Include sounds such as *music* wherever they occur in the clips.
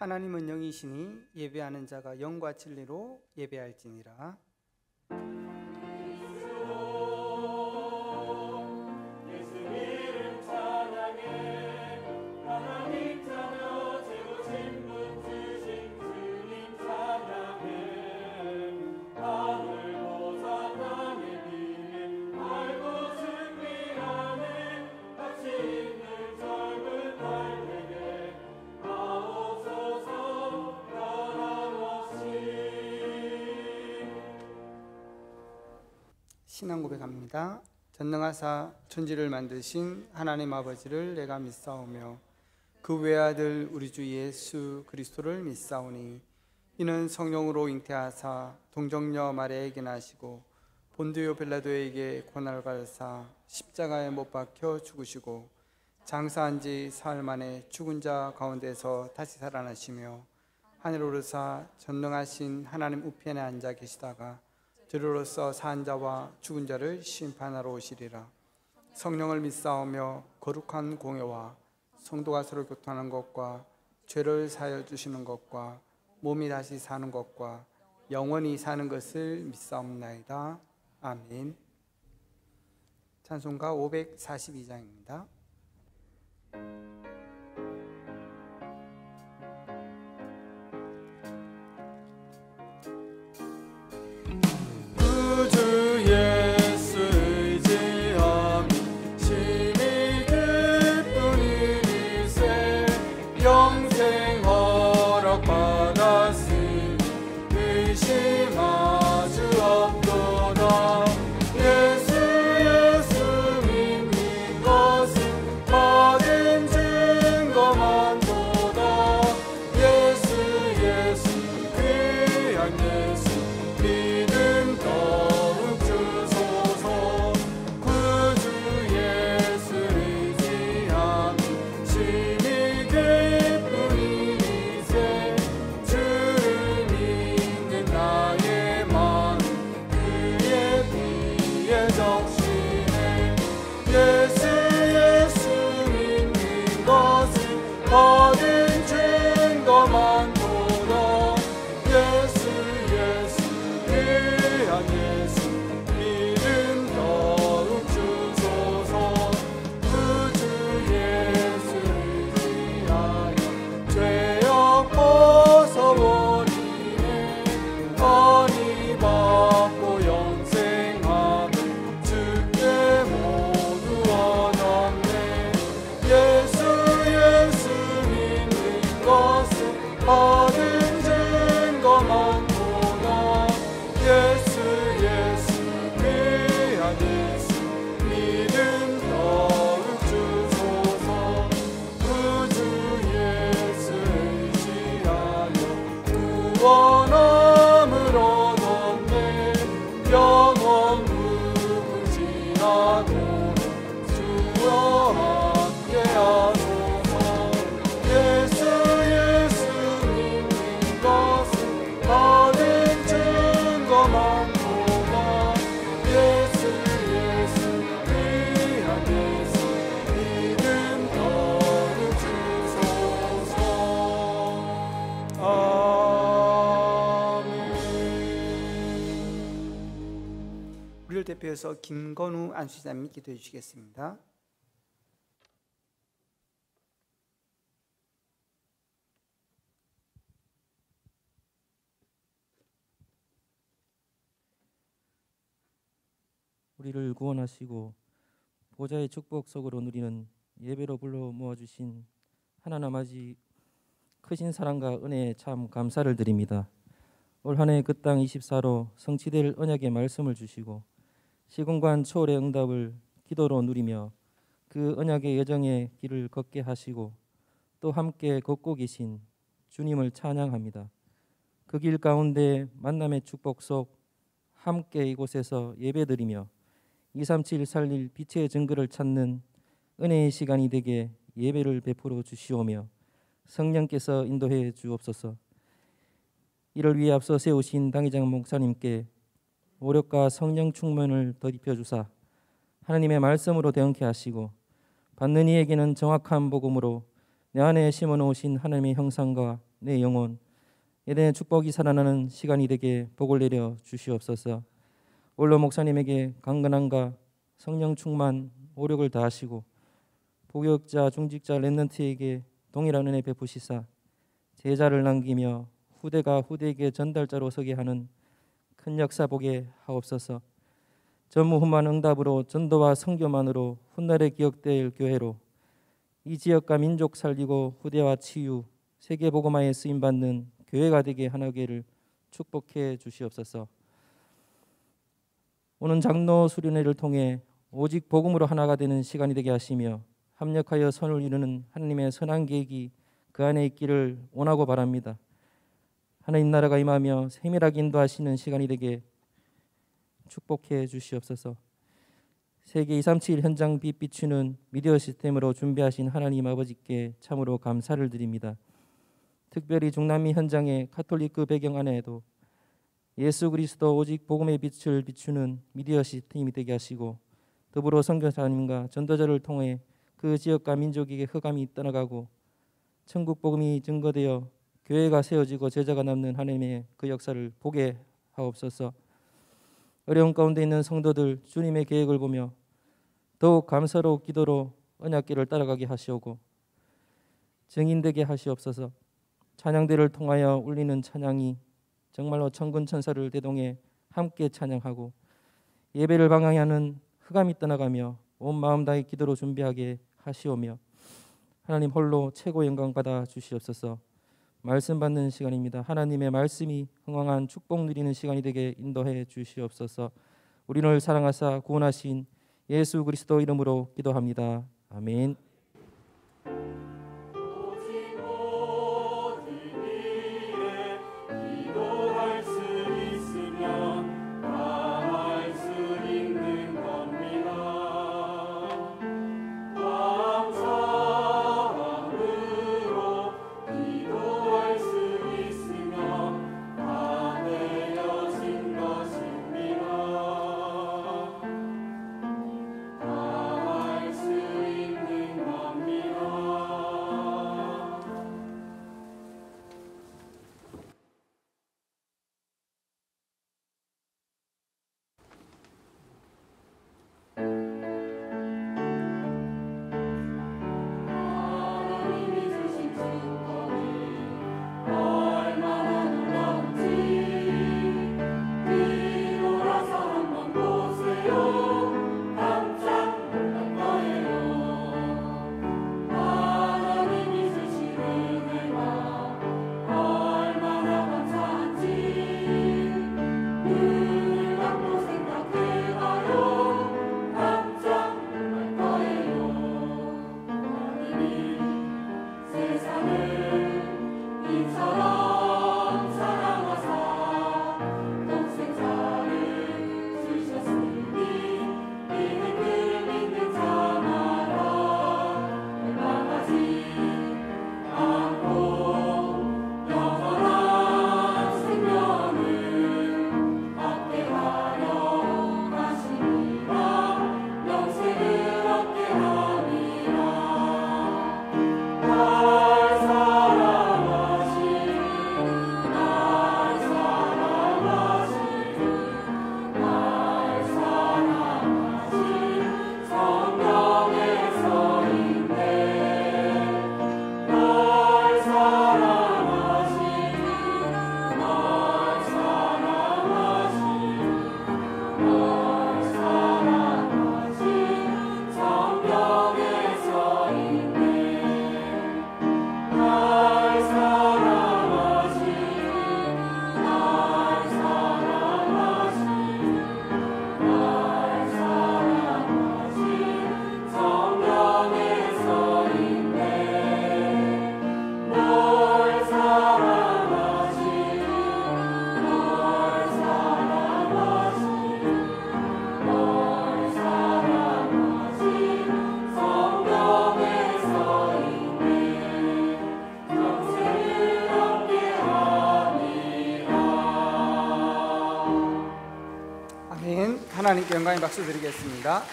하나님은 영이시니 예배하는 자가 영과 진리로 예배할지니라. 고백합니다. 전능하사 천지를 만드신 하나님 아버지를 내가 믿사오며 그 외아들 우리 주 예수 그리스도를 믿사오니 이는 성령으로 잉태하사 동정녀 마리아에게 나시고 본디오 빌라도에게 고난을 받으사 십자가에 못 박혀 죽으시고 장사한 지 사흘 만에 죽은 자 가운데서 다시 살아나시며 하늘 오르사 전능하신 하나님 우편에 앉아 계시다가 저로서 산 자와 죽은 자를 심판하러 오시리라. 성령을 믿사오며 거룩한 공예와 성도가 서로 교통하는 것과 죄를 사여 주시는 것과 몸이 다시 사는 것과 영원히 사는 것을 믿사옵나이다. 아멘. 찬송가 542장입니다. 대표해서 김건우 안수자님 기도해 주시겠습니다. 우리를 구원하시고 보좌의 축복 속으로 누리는 예배로 불러 모아주신 하나님 아버지 크신 사랑과 은혜에 참 감사를 드립니다. 올 한해 그 땅 24로 성취될 언약의 말씀을 주시고 시공간 초월의 응답을 기도로 누리며 그 언약의 여정의 길을 걷게 하시고 또 함께 걷고 계신 주님을 찬양합니다. 그 길 가운데 만남의 축복 속 함께 이곳에서 예배드리며 237 살릴 빛의 증거를 찾는 은혜의 시간이 되게 예배를 베풀어 주시오며 성령께서 인도해 주옵소서. 이를 위해 앞서 세우신 당회장 목사님께 오력과 성령 충만을 더입혀 주사 하나님의 말씀으로 대응케 하시고 받는 이에게는 정확한 복음으로 내 안에 심어 놓으신 하나님의 형상과 내 영혼 에덴의 축복이 살아나는 시간이 되게 복을 내려 주시옵소서. 올로 목사님에게 강건함과 성령 충만 오력을 다하시고 복역자 중직자 랩런트에게 동일한 은혜 베푸시사 제자를 남기며 후대가 후대에게 전달자로 서게 하는 큰 역사 보게 하옵소서. 전무후만 응답으로 전도와 선교만으로 훗날에 기억될 교회로 이 지역과 민족 살리고 후대와 치유 세계 복음화에 쓰임 받는 교회가 되게 하나교회를 축복해 주시옵소서. 오는 장로 수련회를 통해 오직 복음으로 하나가 되는 시간이 되게 하시며 합력하여 선을 이루는 하나님의 선한 계획이 그 안에 있기를 원하고 바랍니다. 하나님 나라가 임하며 세밀하게 인도하시는 시간이 되게 축복해 주시옵소서. 세계 237 현장 빛 비추는 미디어 시스템으로 준비하신 하나님 아버지께 참으로 감사를 드립니다. 특별히 중남미 현장의 카톨릭 배경 안에도 예수 그리스도 오직 복음의 빛을 비추는 미디어 시스템이 되게 하시고 더불어 선교사님과 전도자를 통해 그 지역과 민족에게 흑암이 떠나가고 천국 복음이 증거되어 교회가 세워지고 제자가 남는 하나님의 그 역사를 보게 하옵소서. 어려운 가운데 있는 성도들 주님의 계획을 보며 더욱 감사로 기도로 언약길을 따라가게 하시오고 증인되게 하시옵소서. 찬양대를 통하여 울리는 찬양이 정말로 천군 천사를 대동해 함께 찬양하고 예배를 방향하는 흑암이 떠나가며 온 마음 다해 기도로 준비하게 하시오며 하나님 홀로 최고 영광 받아 주시옵소서. 말씀 받는 시간입니다. 하나님의 말씀이 흥왕한 축복 누리는 시간이 되게 인도해 주시옵소서. 우리를 사랑하사 구원하신 예수 그리스도 이름으로 기도합니다. 아멘. 하나님께 영광의 박수 드리겠습니다.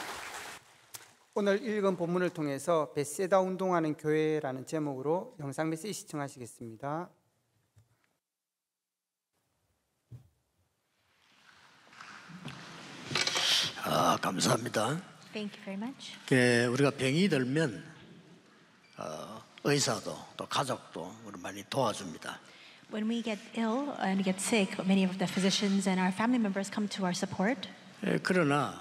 오늘 읽은 본문을 통해서 베세다 운동하는 교회라는 제목으로 영상 메시지 시청하시겠습니다. 아, 감사합니다. Thank you very much. 예, 우리가 병이 들면 어, 의사도 또 가족도 우리 많이 도와줍니다. When we get ill and get sick, many of the physicians and our family members come to our support. 예, 그러나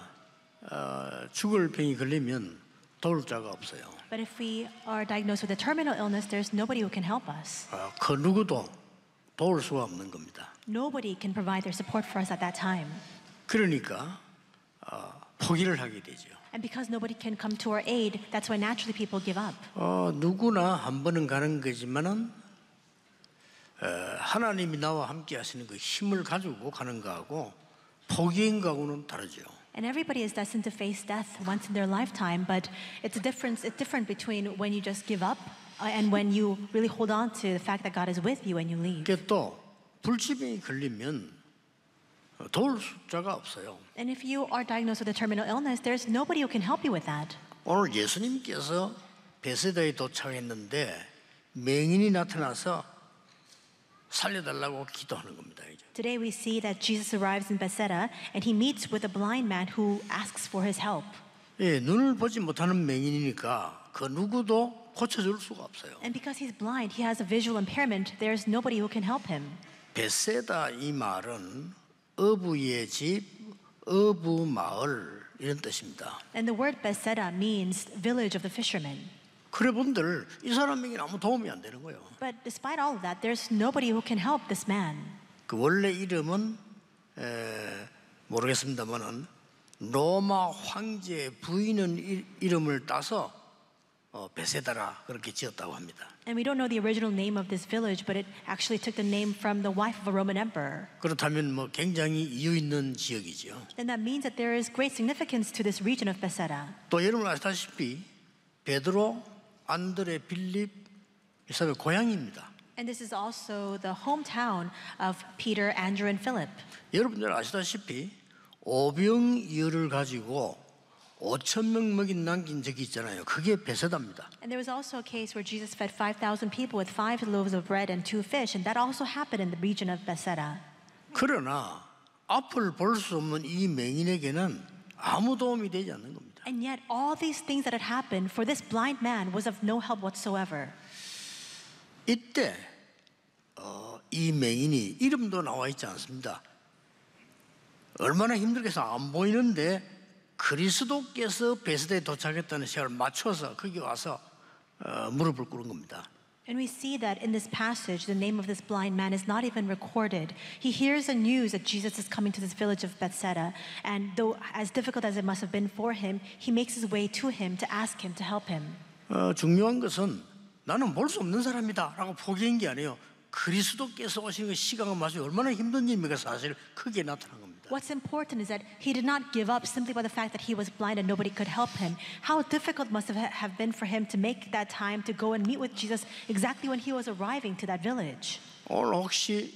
어, 죽을 병이 걸리면 도울 자가 없어요. But if we are diagnosed with a terminal illness, there's nobody who can help us. 어, 그 누구도 도울 수가 없는 겁니다. Nobody can provide their support for us at that time. 그러니까 어, 포기를 하게 되죠. And because nobody can come to our aid, that's why naturally people give up. 어, 누구나 한 번은 가는 거지만은 어, 하나님이 나와 함께 하시는 그 힘을 가지고 가는 거하고 포기인 거하고는 다르죠. And everybody is destined to face death once in their lifetime, but it's a difference. It's different between when you just give up uh, and when you really hold on to the fact that God is with you when you leave. 그게 또 불치병이 걸리면 어, 도울 자가 없어요. And if you are diagnosed with a terminal illness, there's nobody who can help you with that. 오늘 예수님께서 베세다에 도착했는데 맹인이 나타나서 살려달라고 기도하는 겁니다. 이제. Today we see that Jesus arrives in Bethsaida and he meets with a blind man who asks for his help. 예, 눈을 보지 못하는 맹인이니까 그 누구도 고쳐줄 수가 없어요. And because he's blind, he has a visual impairment, there's nobody who can help him. 베세다 이 말은 어부의 집, 어부 마을 이런 뜻입니다. And the word Bethsaida means village of the fishermen. 그래 본들 이 사람에게 아무 도움이 안 되는 거예요. But despite all of that, there's nobody who can help this man. 그 원래 이름은 에, 모르겠습니다만은 로마 황제 부인은 이, 이름을 따서 어, 베세다라 그렇게 지었다고 합니다. And we don't know the original name of this village, but it actually took the name from the wife of a Roman emperor. 그렇다면 뭐 굉장히 이유 있는 지역이죠. And that means that there is great significance to this region of Bethsaida. 또 여러분 아시다시피 베드로, 안드레, 빌립 이 사람의 고향입니다. And this is also the hometown of Peter, Andrew, and Philip. 여러분들 아시다시피 오병 이어를 가지고 5천 명 먹인 남긴 적이 있잖아요. 그게 베세다입니다. And there was also a case where Jesus fed 5,000 people with five loaves of bread and two fish, and that also happened in the region of Bethsaida. 그러나 앞을 볼 수 없는 이 맹인에게는 아무 도움이 되지 않는 겁니다. And yet, all these things that had happened for this blind man was of no help whatsoever. 이때 어, 이 맹인이 이름도 나와 있지 않습니다. 얼마나 힘들겠어 안 보이는데 그리스도께서 베스다에 도착했다는 시간을 맞춰서 거기 와서 어, 무릎을 꿇은 겁니다. And we see that in this passage, the name of this blind man is not even recorded. He hears the news that Jesus is coming to this village of Bethsaida, and though as difficult as it must have been for him, he makes his way to him to ask him to help him. 어, 중요한 것은 나는 볼 수 없는 사람이다라고 포기한 게 아니에요. 그리스도께서 오시는 그 시간과 맞춰 얼마나 힘든 일입니까 사실 크게 나타난 겁니다. What's important is that he did not give up simply by the fact that he was blind and nobody could help him. How difficult must have have been for him to make that time to go and meet with Jesus exactly when he was arriving to that village. 오늘 혹시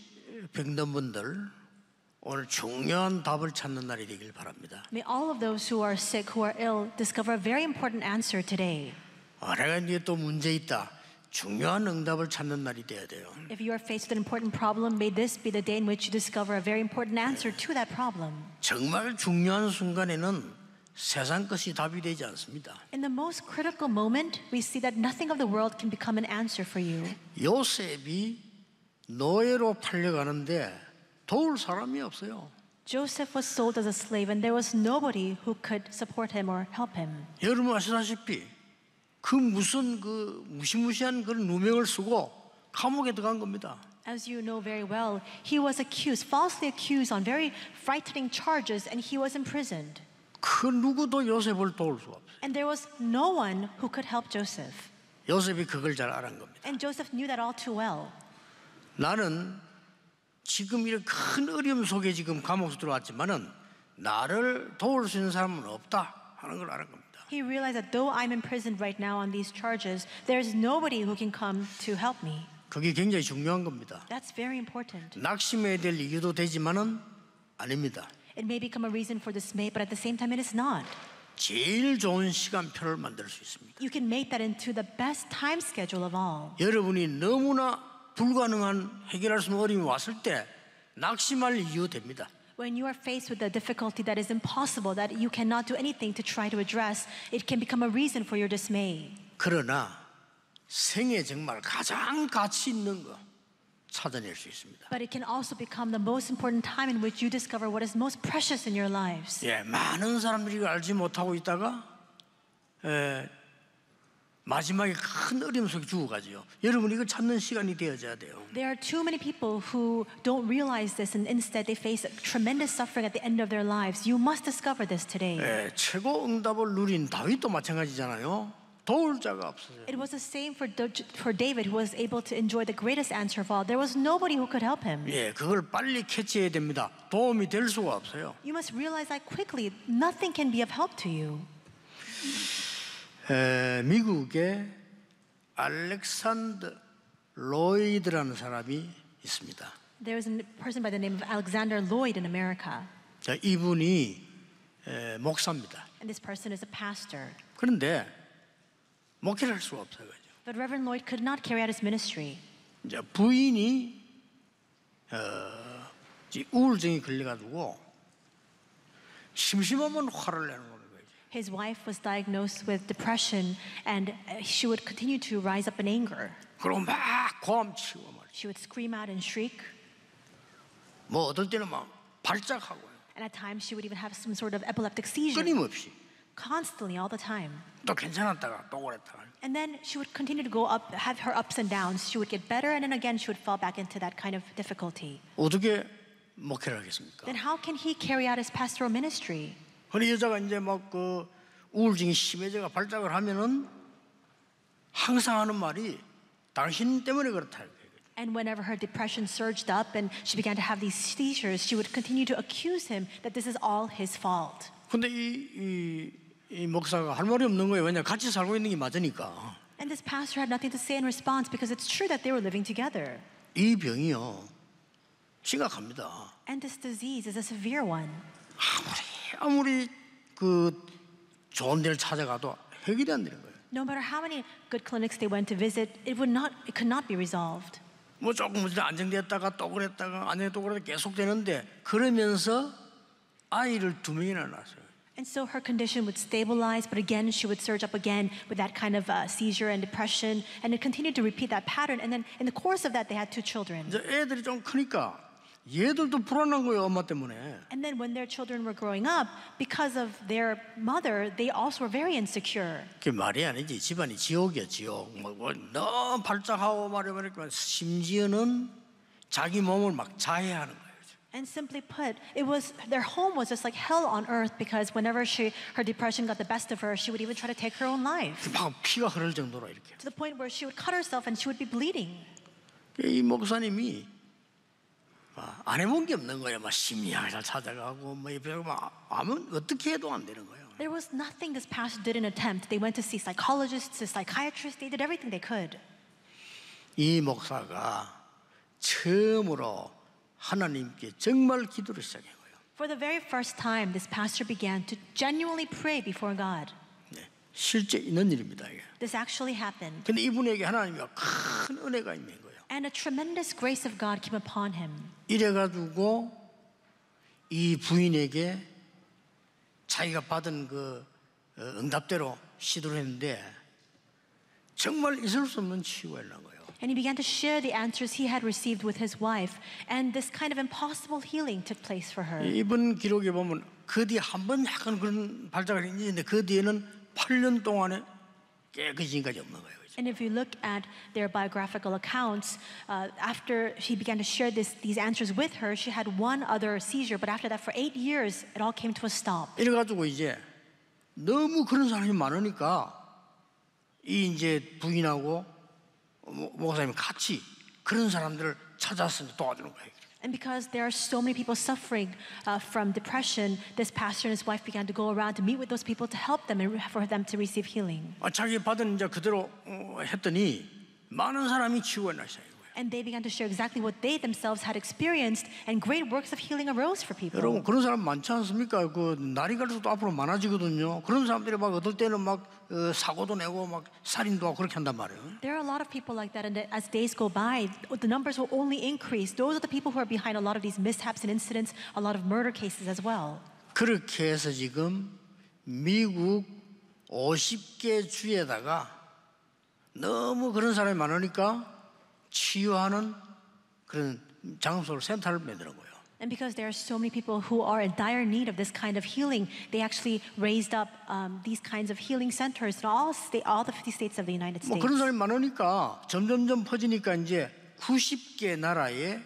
병든 분들 오늘 중요한 답을 찾는 날이 되길 바랍니다. May all of those who are sick, who are ill, discover a very important answer today. 아, 내가 이제 또 문제 있다. 중요한 응답을 찾는 날이 돼야 돼요. If you are faced with an important problem, may this be the day in which you discover a very important answer to that problem. 정말 중요한 순간에는 세상 것이 답이 되지 않습니다. In the most critical moment, we see that nothing of the world can become an answer for you. 요셉이 노예로 팔려가는데 도울 사람이 없어요. Joseph was sold as a slave, and there was nobody who could support him or help him. 여러분 아시다시피 그 무슨 그 무시무시한 그런 누명을 쓰고 감옥에 들어간 겁니다. As you know very well, he was accused, falsely accused on very frightening charges, and he was imprisoned. 그 누구도 요셉을 도울 수가 없어요. And there was no one who could help Joseph. 요셉이 그걸 잘 알은 겁니다. And Joseph knew that all too well. 나는 지금 이런 큰 어려움 속에 지금 감옥에 들어왔지만은 나를 도울 수 있는 사람은 없다 하는 걸 아는 겁니다. He realized that though I'm imprisoned right now on these charges, there's nobody who can come to help me. 그게 굉장히 중요한 겁니다. That's very important. 낙심해야 될 이유도 되지만은 아닙니다. It may become a reason for dismay, but at the same time, it is not. 제일 좋은 시간표를 만들 수 있습니다. You can make that into the best time schedule of all. 여러분이 너무나 불가능한 해결할 수 없는 어려움이 왔을 때 낙심할 이유 됩니다. When you are faced with a difficulty that is impossible, that you cannot do anything to try to address, it can become a reason for your dismay. 그러나 생에 정말 가장 가치 있는 거 찾아낼 수 있습니다. But it can also become the most important time in which you discover what is most precious in your lives. 예, 많은 사람들이 이걸 알지 못하고 있다가 에, 마지막에 큰 어려움 속에 죽어가지요. 여러분 이거 찾는 시간이 되어져야 돼요. There are too many people who don't realize this and instead they face tremendous suffering at the end of their lives. You must discover this today. 예, 최고 응답을 누린 다윗도 마찬가지잖아요. 도울 자가 없어요. It was the same for, Do- for David, who was able to enjoy the greatest answer of all. There was nobody who could help him. 예, 그걸 빨리 캐치해야 됩니다. 도움이 될 수가 없어요. You must realize that quickly. Nothing can be of help to you. 에, 미국에 알렉산더 로이드라는 사람이 있습니다. There is a person by the name of Alexander Lloyd in America, 자, 이분이 에, 목사입니다. and this person is a pastor. 그런데 목회를 할 수가 없어요. But Reverend Lloyd could not carry out his ministry. 이제 부인이 어, 우울증이 걸려가지고 심심하면 화를 내는 거예요. His wife was diagnosed with depression, and uh, she would continue to rise up in anger. 그리고 막 고함치고 말이죠. She would scream out and shriek, 뭐 어떨 때는 막 발작하고요. and at times she would even have some sort of epileptic seizure, 끊임없이 constantly, all the time. 또 괜찮았다가 또 그랬다가 And then she would continue to go up, have her ups and downs. She would get better, and then again she would fall back into that kind of difficulty. 어떻게 목회를 하겠습니까? Then how can he carry out his pastoral ministry? 그런 여자가 이제 막 그 우울증이 심해져가 발작을 하면은 항상 하는 말이 당신 때문에 그렇다. And whenever her depression surged up and she began to have these seizures, she would continue to accuse him that this is all his fault. 근데 이, 이, 이 목사가 할 말이 없는 거예요. 왜냐 같이 살고 있는 게 맞으니까. And this pastor had nothing to say in response because it's true that they were living together. 이 병이요 심각합니다. And this disease is a severe one. 아무리 아무리 그 좋은 데를 찾아가도 해결이 안 되는 거예요. No matter how many good clinics they went to visit, it would not it could not be resolved. 뭐 조금 이제 안정됐다가 또 그랬다가 안정또 그랬다 계속 되는데 그러면서 아이를 두 명이나 낳았어요. And so her condition would stabilize, but again she would surge up again with that kind of uh, seizure and depression, and it continued to repeat that pattern. And then in the course of that, they had two children. 이제 애들이 좀 크니까 얘들도 불안한 거예요 엄마 때문에. And then when their children were growing up, because of their mother, they also were very insecure. 그게 말이 아니지 집안이 지옥이야 지옥. 뭐, 뭐 너무 발작하고 말해버리니까 심지어는 자기 몸을 막 자해하는 거예요. And simply put, it was their home was just like hell on earth because whenever she her depression got the best of her, she would even try to take her own life 막 피가 흐를 정도로 이렇게. to the point where she would cut herself and she would be bleeding. 이 목사님이 아, 안 해본 게 없는 거예요. 막 심리학자 찾아가고 뭐 옆에 막 아무 어떻게 해도 안 되는 거예요. There was nothing this pastor didn't attempt. They went to see psychologists, to psychiatrists. They did everything they could. 이 목사가 처음으로 하나님께 정말 기도를 시작한 거예요. For the very first time, this pastor began to genuinely pray before God. 네, 실제 있는 일입니다. 이게. This actually happened. 근데 이분에게 하나님이 큰 은혜가 있는 거예요. And a tremendous grace of God came upon him. 이래가지고 이 부인에게 자기가 받은 그 어, 응답대로 시도를 했는데 정말 있을 수 없는 치유가 일어난 거예요. And he began to share the answers he had received with his wife. And this kind of impossible healing took place for her. 이번 기록에 보면 그 뒤에 한 번 약간 그런 발작을 했는데 그 뒤에는 8년 동안에 깨끗이까지 없는 거예요. 그죠? And if you look at their biographical accounts, uh, after he began to share this, these answers with her, she had one other seizure. But after that, for eight years, it all came to a stop. 이래가지고 이제 너무 그런 사람이 많으니까 이 이제 부인하고 모- 목사님 같이 그런 사람들을 찾아서 도와주는 거예요. And because there are so many people suffering uh, from depression, this pastor and his wife began to go around to meet with those people to help them and for them to receive healing. 아, 자기 받은 이제 그대로 어, 했더니 많은 사람이 치유가 나시는 거예요. And they began to share exactly what they themselves had experienced, and great works of healing arose for people. 여러분 그런 사람 많지 않습니까? 그 날이 갈수록 앞으로 많아지거든요. 그런 사람들이 막 어떨 때는 막 어, 사고도 내고 막 살인도 하고 그렇게 한단 말이에요. There are a lot of people like that, and as days go by, the numbers will only increase. Those are the people who are behind a lot of these mishaps and incidents, a lot of murder cases as well. 그렇게 해서 지금 미국 50개 주에다가 너무 그런 사람이 많으니까 치유하는 그런 장소를 센터를 거예요. And because there are so many people who are in dire need of this kind of healing, they actually raised up um, these kinds of healing centers in all, state, all the 50 states of the United 뭐 States. 그런 사람이 많으니까 점점점 퍼지니까 이제 90개 나라에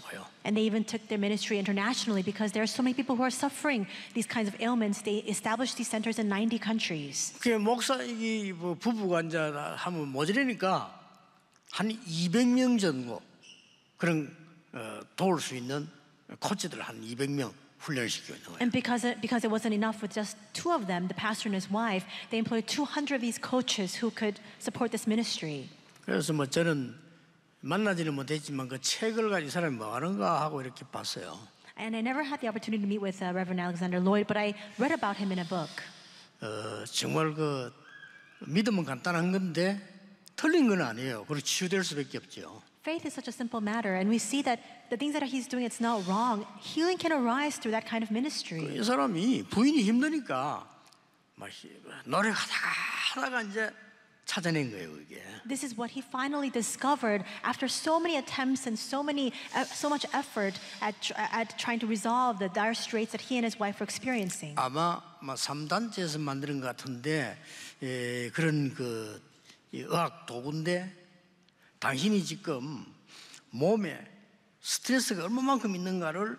거예요. And they even took their ministry internationally because there are so many people who are suffering these kinds of ailments. They established these centers in 90 countries. 그 목사 이뭐 부부가 이제 하면 모자라니까 한 200명 정도 그런 어, 도울 수 있는 코치들 한 200명 훈련시키고 있는 거예요. And because it, because it wasn't enough with just two of them, the pastor and his wife, they employed 200 of these coaches who could support this ministry. 그래서 뭐 저는 만나지는 못했지만 그 책을 가지고 이 사람이 뭐 하는가 하고 이렇게 봤어요. And I never had the opportunity to meet with uh, Reverend Alexander Lloyd, but I read about him in a book. 어, 정말 그 믿음은 간단한 건데 틀린 건 아니에요. 그리고 치유될 수밖에 없죠. Faith is such a simple matter, and we see that the things that he's doing, it's not wrong. Healing can arise through that kind of ministry. 이 사람이 부인이 힘드니까 막 노력하다가 하다가 이제 찾아낸 거예요, 이게. This is what he finally discovered after so many attempts and so many, uh, so much effort at, tr- at trying to resolve the dire straits that he and his wife were experiencing. 아마 막 3단체에서 만드는 것 같은데 에, 그런 그 이 의학 도구인데 당신이 지금 몸에 스트레스가 얼마만큼 있는가를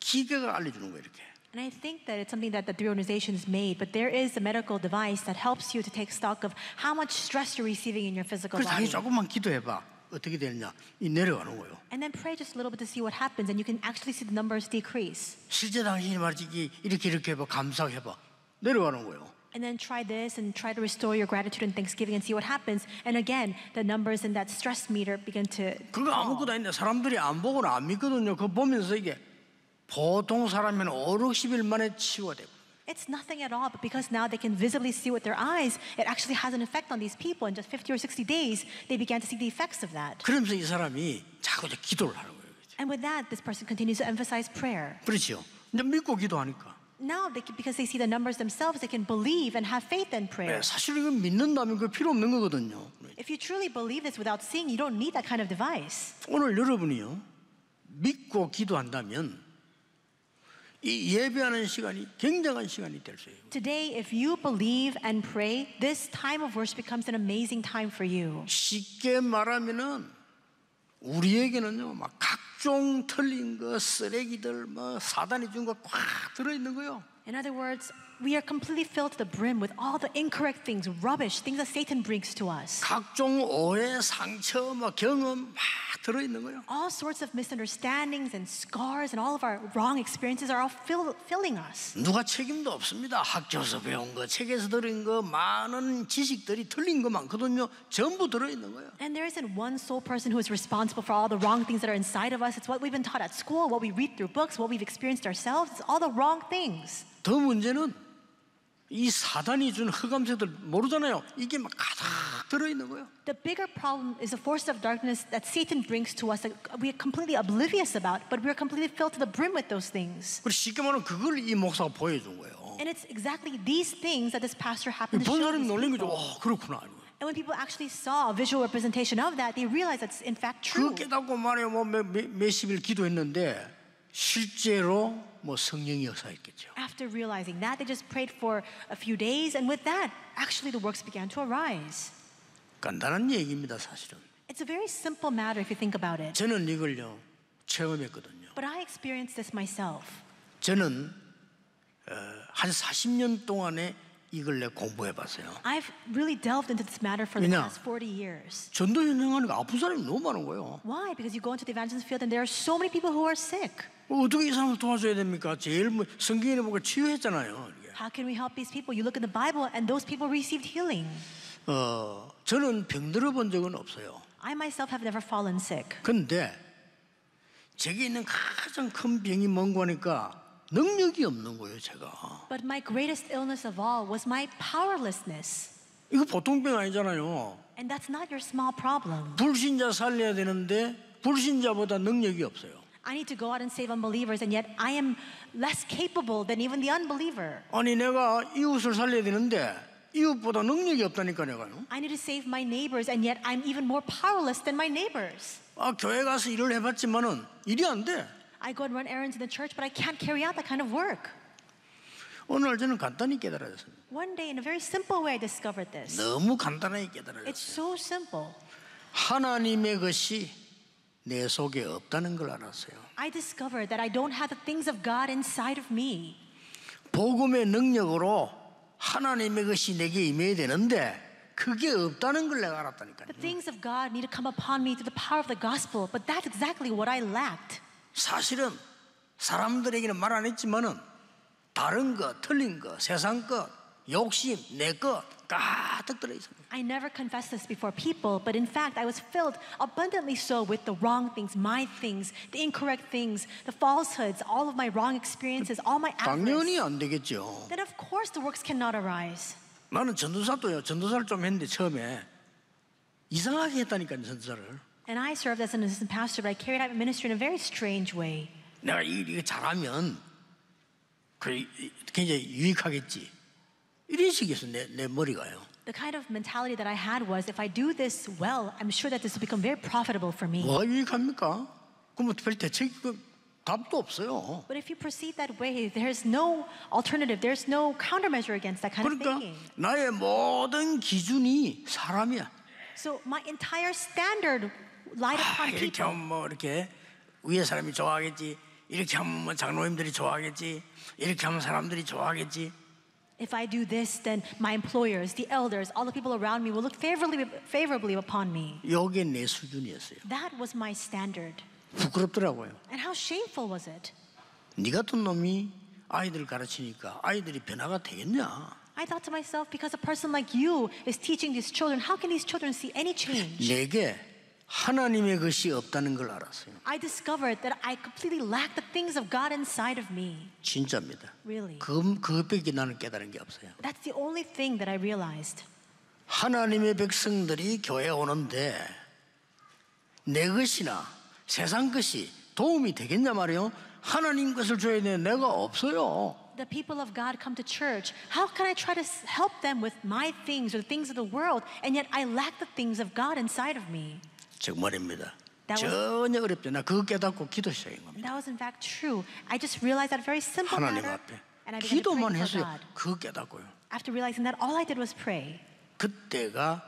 기계가 알려주는 거예요, 이렇게. And I think that it's something that the three organizations made, but there is a medical device that helps you to take stock of how much stress you're receiving in your physical body. 당신이 조금만 기도해봐. 어떻게 되느냐? 이 내려가는 거예요. And then pray just a little bit to see what happens, and you can actually see the numbers decrease. 실제 당신이 말이지 이렇게 이렇게 해봐, 감사해봐. 내려가는 거예요. And then try this and try to restore your gratitude and thanksgiving and see what happens. And again, the numbers in that stress meter begin to. 그거 아무것도 아닌데 사람들이 안 보고는 안 믿거든요. 그거 보면서 이게 보통 사람이면 5, 60일 만에 치유되고 It's nothing at all, but because now they can visibly see with their eyes, it actually has an effect on these people. In just 50 or 60 days, they began to see the effects of that. 그러면서 이 사람이 자꾸 이제 기도를 하는 거예요. And with that, this person continues to emphasize prayer. 그렇죠. 이제 믿고 기도하니까. Now, they can, because they see the numbers themselves, they can believe and have faith in 네, prayer. 사실 이건 믿는다면 그 필요 없는 거거든요. If you truly believe this without seeing, you don't need that kind of device. 오늘 여러분이요 믿고 기도한다면 이 예배하는 시간이 굉장한 시간이 될 수 있어요. Today, if you believe and pray, this time of worship becomes an amazing time for you. 쉽게 말하면은 우리에게는요 막 각 종 틀린 거 쓰레기들 뭐 사단이 준 거 꽉 들어 있는 거요. In other words, we are completely filled to the brim with all the incorrect things, rubbish, things that Satan brings to us. 각종 오해, 상처, 뭐 경험 막 들어 있는 거요. All sorts of misunderstandings and scars and all of our wrong experiences are all fill, filling us. 누가 책임도 없습니다. 학교에서 배운 거, 책에서 들은 거, 많은 지식들이 틀린 거 많거든요. 전부 들어 있는 거예요. And there isn't one sole person who is responsible for all the wrong things that are inside of us. It's what we've been taught at school, what we read through books, what we've experienced ourselves. It's all the wrong things. 더 문제는 이 사단이 준 흑암새들 모르잖아요. 이게 막 가득 들어 있는 거예요. The bigger problem is the force of darkness that Satan brings to us that we are completely oblivious about, but we're completely filled to the brim with those things. 그리고 쉽게 말하면 그걸 이 목사가 보여준 거예요. And it's exactly these things that this pastor happened to 본 show 사람이 these 놀란 거죠. 와, 그렇구나. And when people actually saw a visual representation of that, they realized that's in fact 그 true. 깨닫고 말이야 뭐몇 몇십일 기도했는데 실제로 뭐 성령이 역사했겠죠. After realizing that, they just prayed for a few days, and with that, actually the works began to arise. 간단한 얘기입니다, 사실은. It's a very simple matter if you think about it. 저는 이걸요 체험했거든요. But I experienced this myself. 저는 어, 한 40년 동안에 이걸 내 공부해봤어요. I've really delved into this matter for the 왜냐? past 40 years. 전도 현장하니까 아픈 사람이 너무 많은 거예요. Why? Because you go into the evangelism field and there are so many people who are sick. 어, 어떻게 이 사람을 도와줘야 됩니까? 제일 뭐 성경에 보고 치유했잖아요. 이게. How can we help these people? You look in the Bible and those people received healing. 어, 저는 병들어 본 적은 없어요. I myself have never fallen sick. 근데 제게 있는 가장 큰 병이 뭔고 하니까 능력이 없는 거예요, 제가. But my greatest illness of all was my powerlessness. 이거 보통 병 아니잖아요. And that's not your small problem. 불신자 살려야 되는데 불신자보다 능력이 없어요. I need to go out and save unbelievers, and yet I am less capable than even the unbeliever. 아니 내가 이웃을 살려야 되는데 이웃보다 능력이 없다니까 내가요. I need to save my neighbors, and yet I'm even more powerless than my neighbors. 아 교회 가서 일을 해봤지만은 일이 안 돼. I go and run errands in the church, but I can't carry out that kind of work. 어느 날 저는 간단히 깨달았습니다. One day, in a very simple way, I discovered this. 너무 간단하게 It's 깨달았어요. so simple. 하나님의 것이 내 속에 없다는 걸 알았어요. I discovered that I don't have the things of God inside of me. 복음의 능력으로 하나님의 것이 내게 임해야 되는데 그게 없다는 걸 내가 알았다니까요. The things of God need to come upon me through the power of the gospel, but that's exactly what I lacked. 사실은 사람들에게는 말 안 했지만은 다른 것, 틀린 것, 세상 것, 욕심, 내것 가득 들어 있습니다. I never confessed this before people, but in fact, I was filled abundantly so with the wrong things, my things, the incorrect things, the falsehoods, all of my wrong experiences, all my 당연히 avarice. 안 되겠죠. Then, of course, the works cannot arise. 나는 전도사도요. 전도사를 좀 했는데 처음에 이상하게 했다니까 전도사를. And I served as an assistant pastor, but I carried out my ministry in a very strange way. 내가 이- 이거 잘하면 그 굉장히 유익하겠지. 이런 식이었어 내, 내 머리가요. The kind of mentality that I had was if I do this well, I'm sure that this will become very profitable for me. 뭐가 유익합니까? 그러면 별 대책 그 답도 없어요. But if you proceed that way, there's no alternative, there's no countermeasure against that kind of 그러니까 thinking. 나의 모든 기준이 사람이야. So my entire standard lied 아, upon 이렇게 people. 하면 뭐 이렇게 위에 사람이 좋아하겠지. 이렇게 하면 뭐 장로님들이 좋아하겠지. 이렇게 하면 사람들이 좋아하겠지. If I do this, then my employers, the elders, all the people around me will look favorably, favorably upon me. 요게 내 수준이었어요. That was my standard. 부끄럽더라고요. And how shameful was it? 네 같은 놈이 아이들을 가르치니까 아이들이 변화가 되겠냐? I thought to myself, because a person like you is teaching these children, how can these children see any change? 내게 하나님의 것이 없다는 걸 알았어요. I discovered that I completely lack the things of God inside of me. 진짜입니다. Really. 그, 그것밖에 나는 깨달은 게 없어요. That's the only thing that I realized. 하나님의 백성들이 교회에 오는데 내 것이나 세상 것이 도움이 되겠냐 말이요. 하나님 것을 줘야 돼. 내가 없어요. The people of God come to church. How can I try to help them with my things or the things of the world, and yet I lack the things of God inside of me? 정말입니다. That was- 전혀 어렵지. 나 그거 깨닫고 기도 시작한 겁니다. And that was in fact true. I just realized that very simple 하나님 matter, 앞에 and I began to pray 기도만 for 했어요. God. 그거 깨닫고요. After realizing that, all I did was pray, 그때가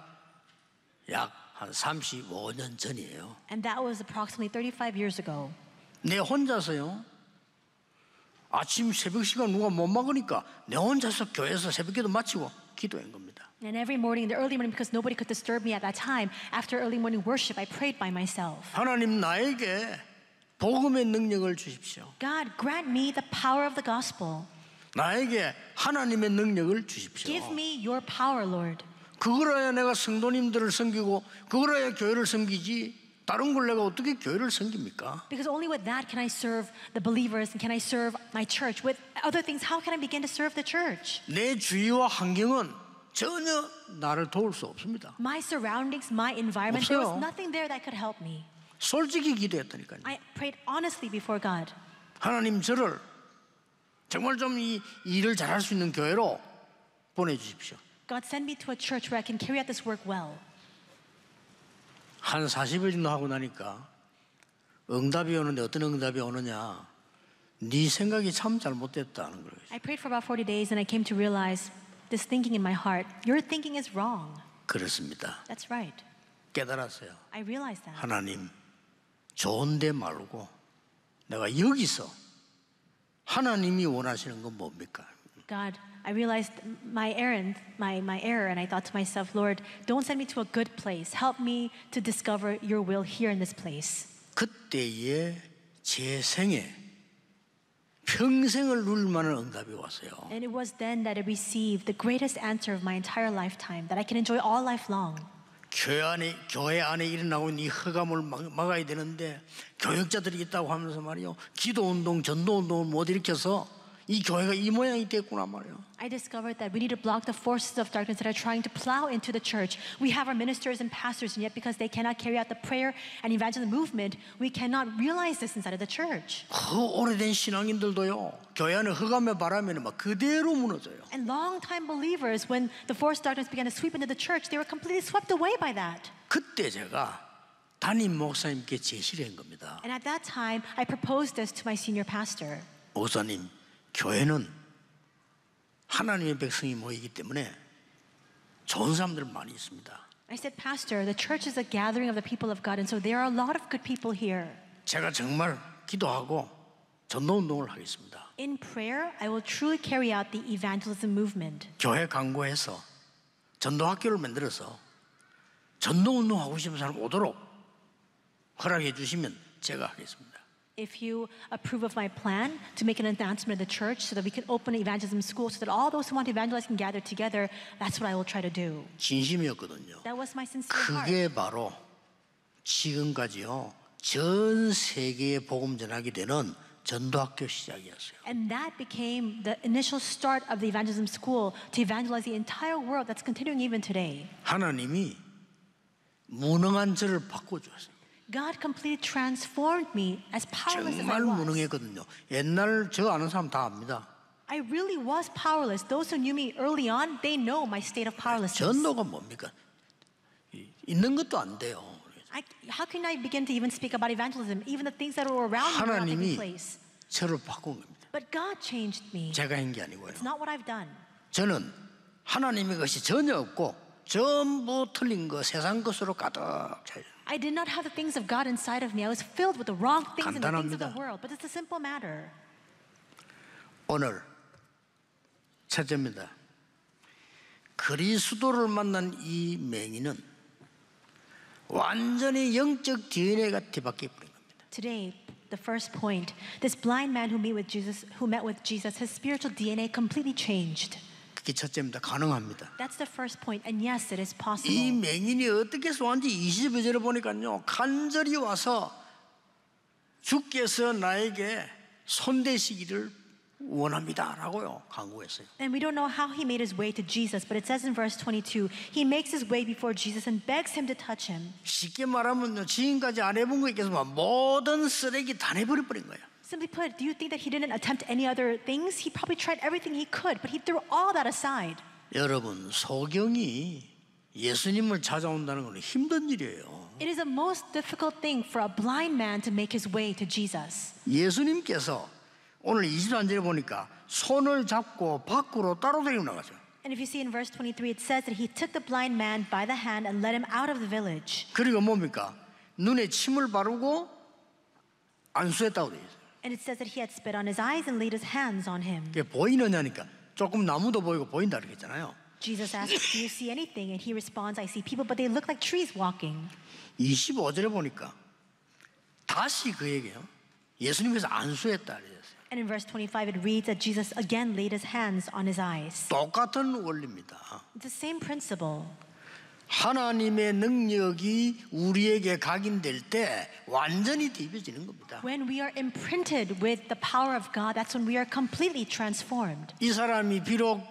약 한 35년 전이에요. and that was approximately 35 years ago. 내 혼자서요. 아침 새벽 시간 누가 못 막으니까 내 혼자서 교회에서 새벽기도 마치고 기도한 겁니다. And every morning, in the early morning, because nobody could disturb me at that time, after early morning worship, I prayed by myself. 하나님 나에게 복음의 능력을 주십시오. God, grant me the power of the gospel. 나에게 하나님의 능력을 주십시오. Give me your power, Lord. 그거라야 내가 성도님들을 섬기고 그거라야 교회를 섬기지 다른 걸 내가 어떻게 교회를 섬깁니까? Because only with that can I serve the believers and can I serve my church. With other things, how can I begin to serve the church? 내 주위와 환경은 전혀 나를 도울 수 없습니다. My surroundings, my environment, there was 없어요. nothing there that could help me. 솔직히 기도했다니까요. I prayed honestly before God. 하나님 저를 정말 좀 이 일을 잘할 수 있는 교회로 보내주십시오. God, send me to a church where I can carry out this work well. 한 40일 정도 하고 나니까 응답이 오는데 어떤 응답이 오느냐 네 생각이 참 잘못됐다는 거예요. I prayed for about 40 days and I came to realize this thinking in my heart your thinking is wrong. 그렇습니다. That's right. 깨달았어요. I realized that. 하나님 좋은데 말고 내가 여기서 하나님이 원하시는 건 뭡니까? God, I realized my errand, my, my error, and I thought to myself, Lord, don't send me to a good place. Help me to discover your will here in this place. 그때에 제 생에 평생을 누릴 만한 응답이 왔어요. And it was then that I received the greatest answer of my entire lifetime that I can enjoy all life long. 교회 안에 교회 안에 일어나고 있는 이 흑암을 막- 막아야 되는데 교역자들이 있다고 하면서 말이요 기도 운동, 전도 운동을 못 일으켜서 이 교회가 이 모양이 됐구나 말이요. I discovered that we need to block the forces of darkness that are trying to plow into the church. We have our ministers and pastors, and yet because they cannot carry out the prayer and evangelism movement, we cannot realize this inside of the church. 그 오래된 신앙인들도요 교회 안에 흑암의 바람에는 막 그대로 무너져요. And long-time believers, when the force of darkness began to sweep into the church, they were completely swept away by that. 그때 제가 담임 목사님께 제시를 한 겁니다. And at that time, I proposed this to my senior pastor. 목사님, 교회는 하나님의 백성이 모이기 때문에 좋은 사람들 많이 있습니다. I said, Pastor, the church is a gathering of the people of God, and so there are a lot of good people here. 제가 정말 기도하고 전도 운동을 하겠습니다. In prayer, I will truly carry out the evangelism movement. 교회 광고해서 전도 학교를 만들어서 전도 운동 하고 싶은 사람 오도록 허락해 주시면 제가 하겠습니다. If you approve of my plan to make an announcement of the church so that we can open an evangelism school so that all those who want to evangelize can gather together, that's what I will try to do. 진심이었거든요. That was my sincere heart. 그게 바로 지금까지요 전 세계에 복음 전하게 되는 전도학교 시작이었어요. And that became the initial start of the evangelism school to evangelize the entire world that's continuing even today. 하나님이 무능한 저를 바꿔주었어요. God completely transformed me as powerless as I 정말 was. 무능했거든요. 옛날 저 아는 사람 다 압니다. I really was powerless. Those who knew me early on, they know my state of powerlessness. 전도가 뭡니까? 이- 있는 것도 안 돼요. I, how can I begin to even speak about evangelism? Even the things that are around me are not taking 하나님이 place. 저를 바꾼 겁니다. But God changed me. 제가 한 게 아니고요. It's not what I've done. 저는 하나님의 것이 전혀 없고 전부 틀린 거 세상 것으로 가득 차. I did not have the things of God inside of me. I was filled with the wrong things and the things of the world. But it's a simple matter. 오늘 첫째입니다. 그리스도를 만난 이 맹인은 완전히 영적 DNA가 뒤바뀌어 버린 겁니다. Today, the first point, this blind man who met with Jesus, who met with Jesus, his spiritual DNA completely changed. 그게 첫째입니다. 가능합니다. That's the first point. And yes, it is 이 possible. 맹인이 어떻게 완전히 22절에 보니까요 간절히 와서 주께서 나에게 손대시기를 원합니다라고요 강구했어요. And we don't know how he made his way to Jesus, but it says in verse 22, he makes his way before Jesus and begs him to touch him. 쉽게 말하면요 지금까지 안 해본 거 있겠지만 모든 쓰레기 다 내버려 버린 거예요. Simply put, do you think that he didn't attempt any other things? He probably tried everything he could, but he threw all that aside. 여러분 소경이 예수님을 찾아온다는 건 힘든 일이에요. It is a most difficult thing for a blind man to make his way to Jesus. 예수님께서 오늘 23절에 보니까 손을 잡고 밖으로 따로 데리고 나가죠. And if you see in verse 23, it says that he took the blind man by the hand and led him out of the village. 그리고 뭡니까? 눈에 침을 바르고 안수했다고 되어 있어요. And it says that he had spit on his eyes and laid his hands on him. 그게 보이느냐니까 조금 나무도 보이고 보인다 그랬잖아요. Jesus asks, Do you see anything? And he responds, I see people, but they look like trees walking. 25절에 보니까 다시 그 얘기예요. 예수님께서 안수했다 그랬어요. And in verse 25, it reads that Jesus again laid his hands on his eyes. 똑같은 원리입니다. It's the same principle. 하나님의 능력이 우리에게 각인될 때 완전히 뒤집어지는 겁니다. When we are imprinted with the power of God, that's when we are completely transformed. 이 사람이 비록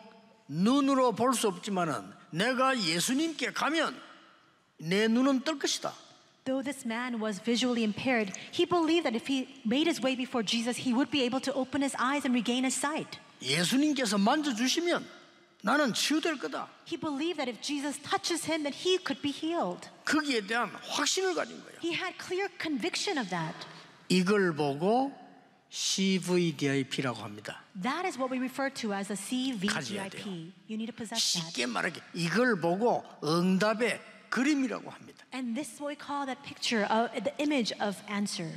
눈으로 볼 수 없지만은 내가 예수님께 가면 내 눈은 뜰 것이다. Though this man was visually impaired, he believed that if he made his way before Jesus, he would be able to open his eyes and regain his sight. 예수님께서 만져 주시면 나는 치유될 거다. He believed that if Jesus touches him, then he could be healed. 거기에 대한 확신을 가진 거예요. He had clear conviction of that. 이걸 보고 CVDIP라고 합니다. That is what we refer to as a. 돼요. You need to possess that. 쉽게 말하게 이걸 보고 응답의 그림이라고 합니다. And this is what we call that picture, of, the image of answer.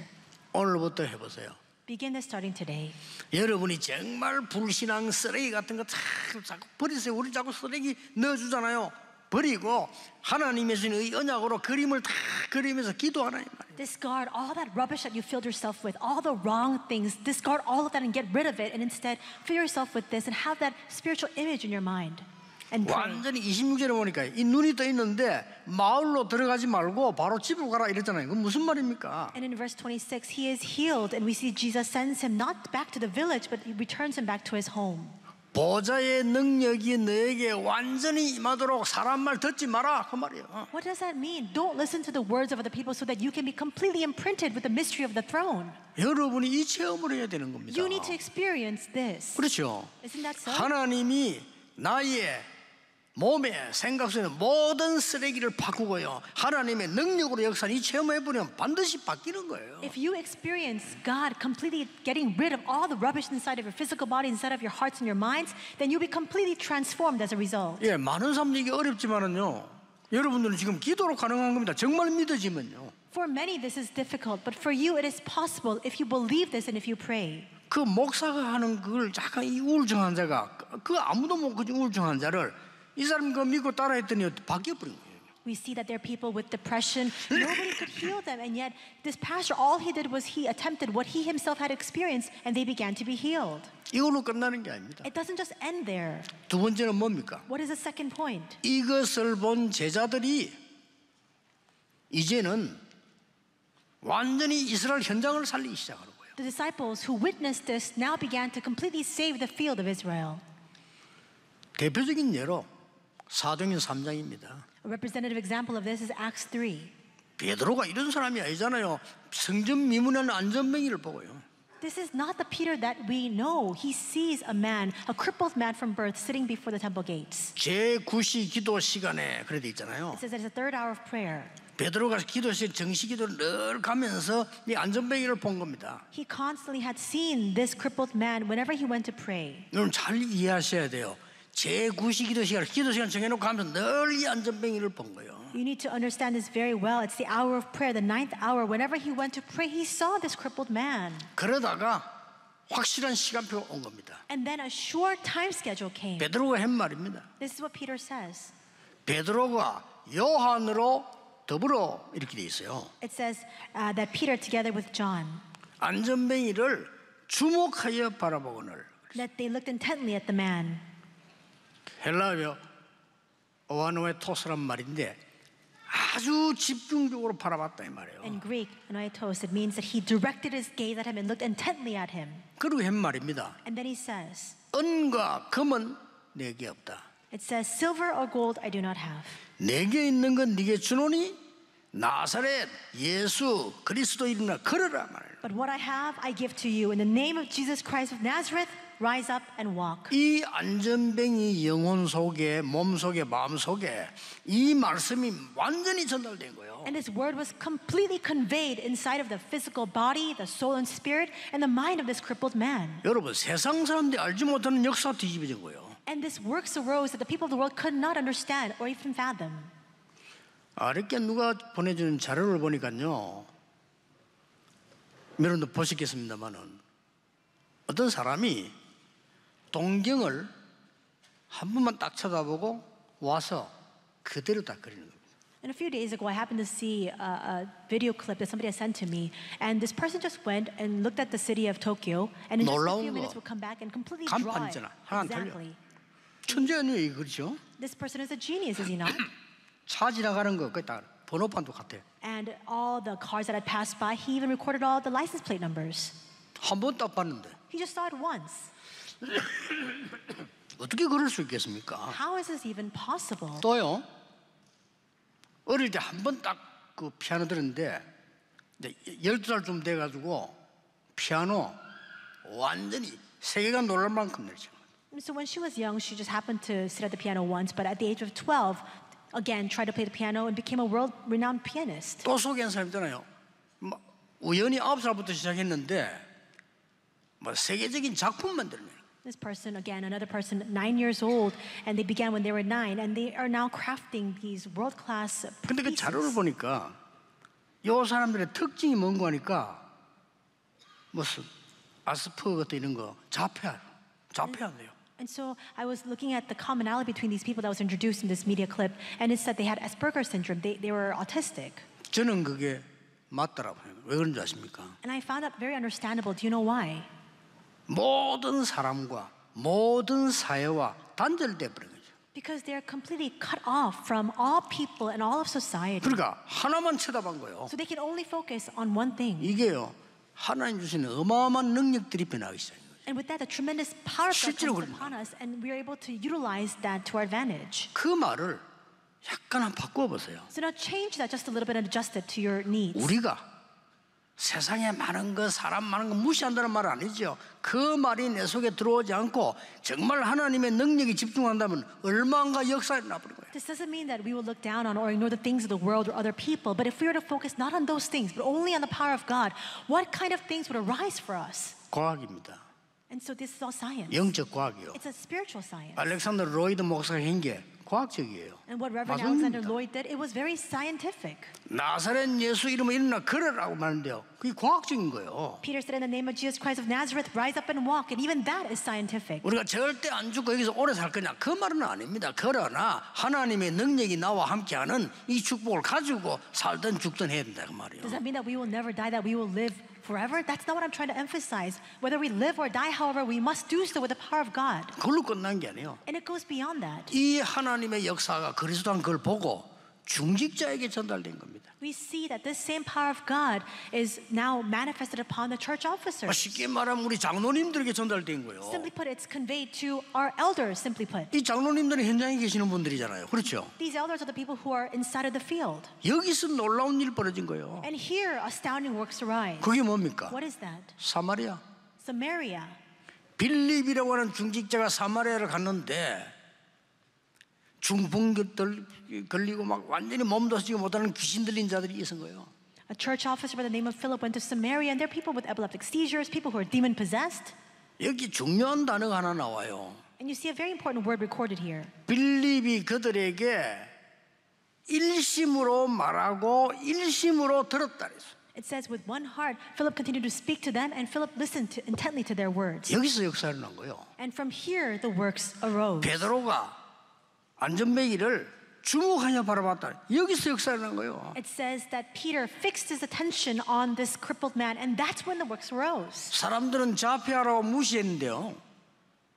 오늘부터 해보세요. Begin this starting today. 여러분이 정말 불신앙 쓰레기 같은 거 자꾸, 자꾸 버리세요. 우리 자꾸 쓰레기 넣어주잖아요. 버리고 하나님의 주신 의 언약으로 그림을 다 그리면서 기도하라 이 말이에요. Discard all that rubbish that you filled yourself with, all the wrong things. Discard all of that and get rid of it, and instead fill yourself with this and have that spiritual image in your mind. 완전히 26절에 보니까 이 눈이 떠 있는데 마을로 들어가지 말고 바로 집으로 가라 이랬잖아요. 그건 무슨 말입니까? And in verse 26, he is healed, and we see Jesus sends him not back to the village, but he returns him back to his home. 보좌의 능력이 너에게 완전히 임하도록 사람 말 듣지 마라 그 말이에요. What does that mean? Don't listen to the words of other people so that you can be completely imprinted with the mystery of the throne. 여러분이 이 체험을 해야 되는 겁니다. You need to experience this. 그렇죠. Isn't that so? 하나님이 나의 몸에 생각 속에 모든 쓰레기를 바꾸고요. 하나님의 능력으로 역사는 이 체험해 보면 반드시 바뀌는 거예요. If you experience God completely getting rid of all the rubbish inside of your physical body, inside of your hearts and your minds, then you'll be completely transformed as a result. 예, 많은 사람들이 어렵지만은요. 여러분들은 지금 기도로 가능한 겁니다. 정말 믿어지면요. For many, this is difficult, but for you, it is possible if you believe this and if you pray. 그 목사가 하는 그걸 잠깐 이 우울증 환자가 그 아무도 못 그진 우울증 환자를 이 사람 그 믿고 따라했더니 바뀌어 버린 거예요. We see that there are people with depression. Nobody could heal them. And yet, this pastor, all he did was he attempted what he himself had experienced, and they began to be healed. 이걸로 끝나는 게 아닙니다. It doesn't just end there. 두 번째는 뭡니까? What is the second point? 이것을 본 제자들이 이제는 완전히 이스라엘 현장을 살리기 시작하는 거예요. The disciples who witnessed this now began to completely save the field of Israel. 대표적인 예로 사도행전 3장입니다. A representative example of this is Acts 3. 베드로가 이런 사람이 아니잖아요. 성전 미문에는 안전뱅이를 보고요. This is not the Peter that we know. He sees a man, a crippled man from birth, sitting before the temple gates. 제 9시 기도 시간에 그래 돼 있잖아요. It says that it's the third hour of prayer. 베드로가 기도 시간 정시 기도를 늘 가면서 이 안전뱅이를 본 겁니다. He constantly had seen this crippled man whenever he went to pray. 여러분 잘 이해하셔야 돼요. 제9시 기도 시간, 기도 시간 정해놓고 하면서 늘이 안전뱅이를 본 거예요. You need to understand this very well. It's the hour of prayer, the ninth hour. Whenever he went to pray, he saw this crippled man. 그러다가 확실한 시간표가 온 겁니다. And then a short time schedule came. 베드로가 한 말입니다. This is what Peter says. 베드로가 요한으로 더불어 이렇게 돼 있어요. It says uh, that Peter, together with John, 안전뱅이를 주목하여 바라보거늘 that they looked intently at the man. 헬라어 오아노의 토스란 말인데 아주 집중적으로 바라봤다 이 말이에요. In Greek, anoitos, it means that he directed his gaze at him and looked intently at him. 그리고 한 말입니다. And then he says, 은과 금은 내게 없다. it says, silver or gold I do not have. 내게 있는 건 네게 주노니 나사렛 예수 그리스도 이름으로 걸어라 말이에요. But what I have, I give to you. In the name of Jesus Christ of Nazareth, rise up and walk. 이 안전뱅이 영혼 속에 몸 속에 마음 속에 이 말씀이 완전히 전달된 거예요. And this word was completely conveyed inside of the physical body, the soul and spirit, and the mind of this crippled man. 여러분 세상 사람들이 알지 못하는 역사 뒤집어진 거예요. And this works arose that the people of the world could not understand or even fathom. 어렵게 누가 보내주는 자료를 보니까요. 여러분도 보셨겠습니다만은 어떤 사람이 동경을 한 번만 딱 쳐다보고 와서 그대로 딱 그리는 겁니다. And a few days ago, I happened to see a, a video clip that somebody had sent to me, and this person just went and looked at the city of Tokyo, and in just a 놀라운 few 거. minutes would come back and completely draw it. 간판이잖아. 하나 안 틀려. Exactly. 천재 아니에요, 그렇죠? This person is a genius, is he not? *clears throat* 차 지나가는 거 그딱 번호판도 같아. and all the cars that had passed by, he even recorded all the license plate numbers. 한 번 딱 봤는데 He just saw it once. 어떻게 그럴 수 있겠습니까? How is this even possible? 또요. 어릴 때 한 번 딱 그 피아노 들었는데 이제 12살쯤 돼 가지고 피아노 완전히 세계가 놀랄 만큼 내죠. So when she was young, she just happened to sit at the piano once, but at the age of 12, again tried to play the piano and became a world-renowned pianist. 또 소개한 사람 있잖아요. 뭐 우연히 아홉 살부터 시작했는데 뭐 세계적인 작품 만들어내요. This person, again, another person, nine years old, and they began when they were nine, and they are now crafting these world-class 근데 그 자료를 pieces. 보니까 요 사람들의 특징이 뭔가 하니까 무슨 아스퍼 같은 이런 거 자폐 자폐한대요. And so I was looking at the commonality between these people that was introduced in this media clip, and it said they had Asperger's syndrome. They, they were autistic. 저는 그게 맞더라고요. 왜 그런지 아십니까? And I found that very understandable. Do you know why? 모든 사람과 모든 사회와 단절돼 버린 거죠. Because they're completely cut off from all people and all of society. 그러니까 하나만 쳐다본 거예요. So they can only focus on one thing. 이게요 하나님 주시는 어마어마한 능력들이 변하기 시작해요. And with that, the tremendous power of God comes upon us, and we are able to utilize that to our advantage. 그 말을 약간 한 바꿔 보세요. So now change that just a little bit and adjust it to your needs. 우리가 세상에 많은 거 사람 많은 거 무시한다는 말 아니죠. 그 말이 내 속에 들어오지 않고 정말 하나님의 능력이 집중한다면 얼마나 역사에 나버린 거예요. This doesn't mean that we will look down on or ignore the things of the world or other people, but if we were to focus not on those things, but only on the power of God, what kind of things would arise for us? 과학입니다. And so this is all science. 영적 과학이요. It's a spiritual science. 알렉산더 로이드 목사가 한게 과학적이에요. And what Reverend 맞습니다. Alexander Lloyd did, it was very scientific. 나사렛 예수 이름으로 일어나 걸으라고 말하는데요. 그게 과학적인 거예요. Peter said, In the name of Jesus Christ of Nazareth, rise up and walk. And even that is scientific. 우리가 절대 안 죽고 여기서 오래 살 거냐 그 말은 아닙니다. 그러나 하나님의 능력이 나와 함께하는 이 축복을 가지고 살든 죽든 해야 된다 그 말이에요. Does that mean that we will never die, that we will live forever? That's not what I'm trying to emphasize. Whether we live or die, however, we must do so with the power of God. 그걸로 끝난 게 아니에요. And it goes beyond that. 이 하나님의 역사가 그리스도한 걸 보고 중직자에게 전달된 겁니다. We see that this same power of God is now manifested upon the church 뭐 officers. 쉽게 말하면 우리 장로님들에게 전달된 거예요. Simply put, it's conveyed to our elders, simply put. 이 장로님들은 현장에 계시는 분들이잖아요. 그렇죠? These elders are the people who are inside of the field. 여기서 놀라운 일 벌어진 거예요. And here, astounding works arise. 그게 뭡니까? What is that? 사마리아. Samaria. 빌립이라고 하는 중직자가 사마리아를 갔는데 중풍들 걸리고 막 완전히 몸도 쓰지 못하는 귀신 들린 자들이 있은 거예요. A church officer by the name of Philip went to Samaria, and there are people with epileptic seizures, people who are demon possessed. 여기 중요한 단어가 하나 나와요. And you see a very important word recorded here. 빌립이 그들에게 일심으로 말하고 일심으로 들었다 그랬어요. It says, with one heart, Philip continued to speak to them, and Philip listened to, intently to their words. 여기서 역사를 난 거예요. And from here, the works arose. 베드로가 안전뱅이를 주목하여 바라봤다. 여기서 역사를 난 거예요. It says that Peter fixed his attention on this crippled man, and that's when the works arose. 사람들은 자폐하라고 무시했는데요.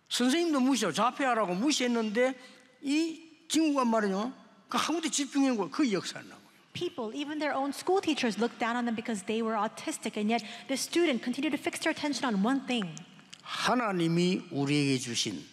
선생님도 무시하고 자폐하라고 무시했는데 이 친구가 말이요. 그 한국에 집중한 거예요. 그 역사를 난 거예요. People, even their own school teachers, looked down on them because they were autistic, and yet the student continued to fix their attention on one thing. 하나님이 우리에게 주신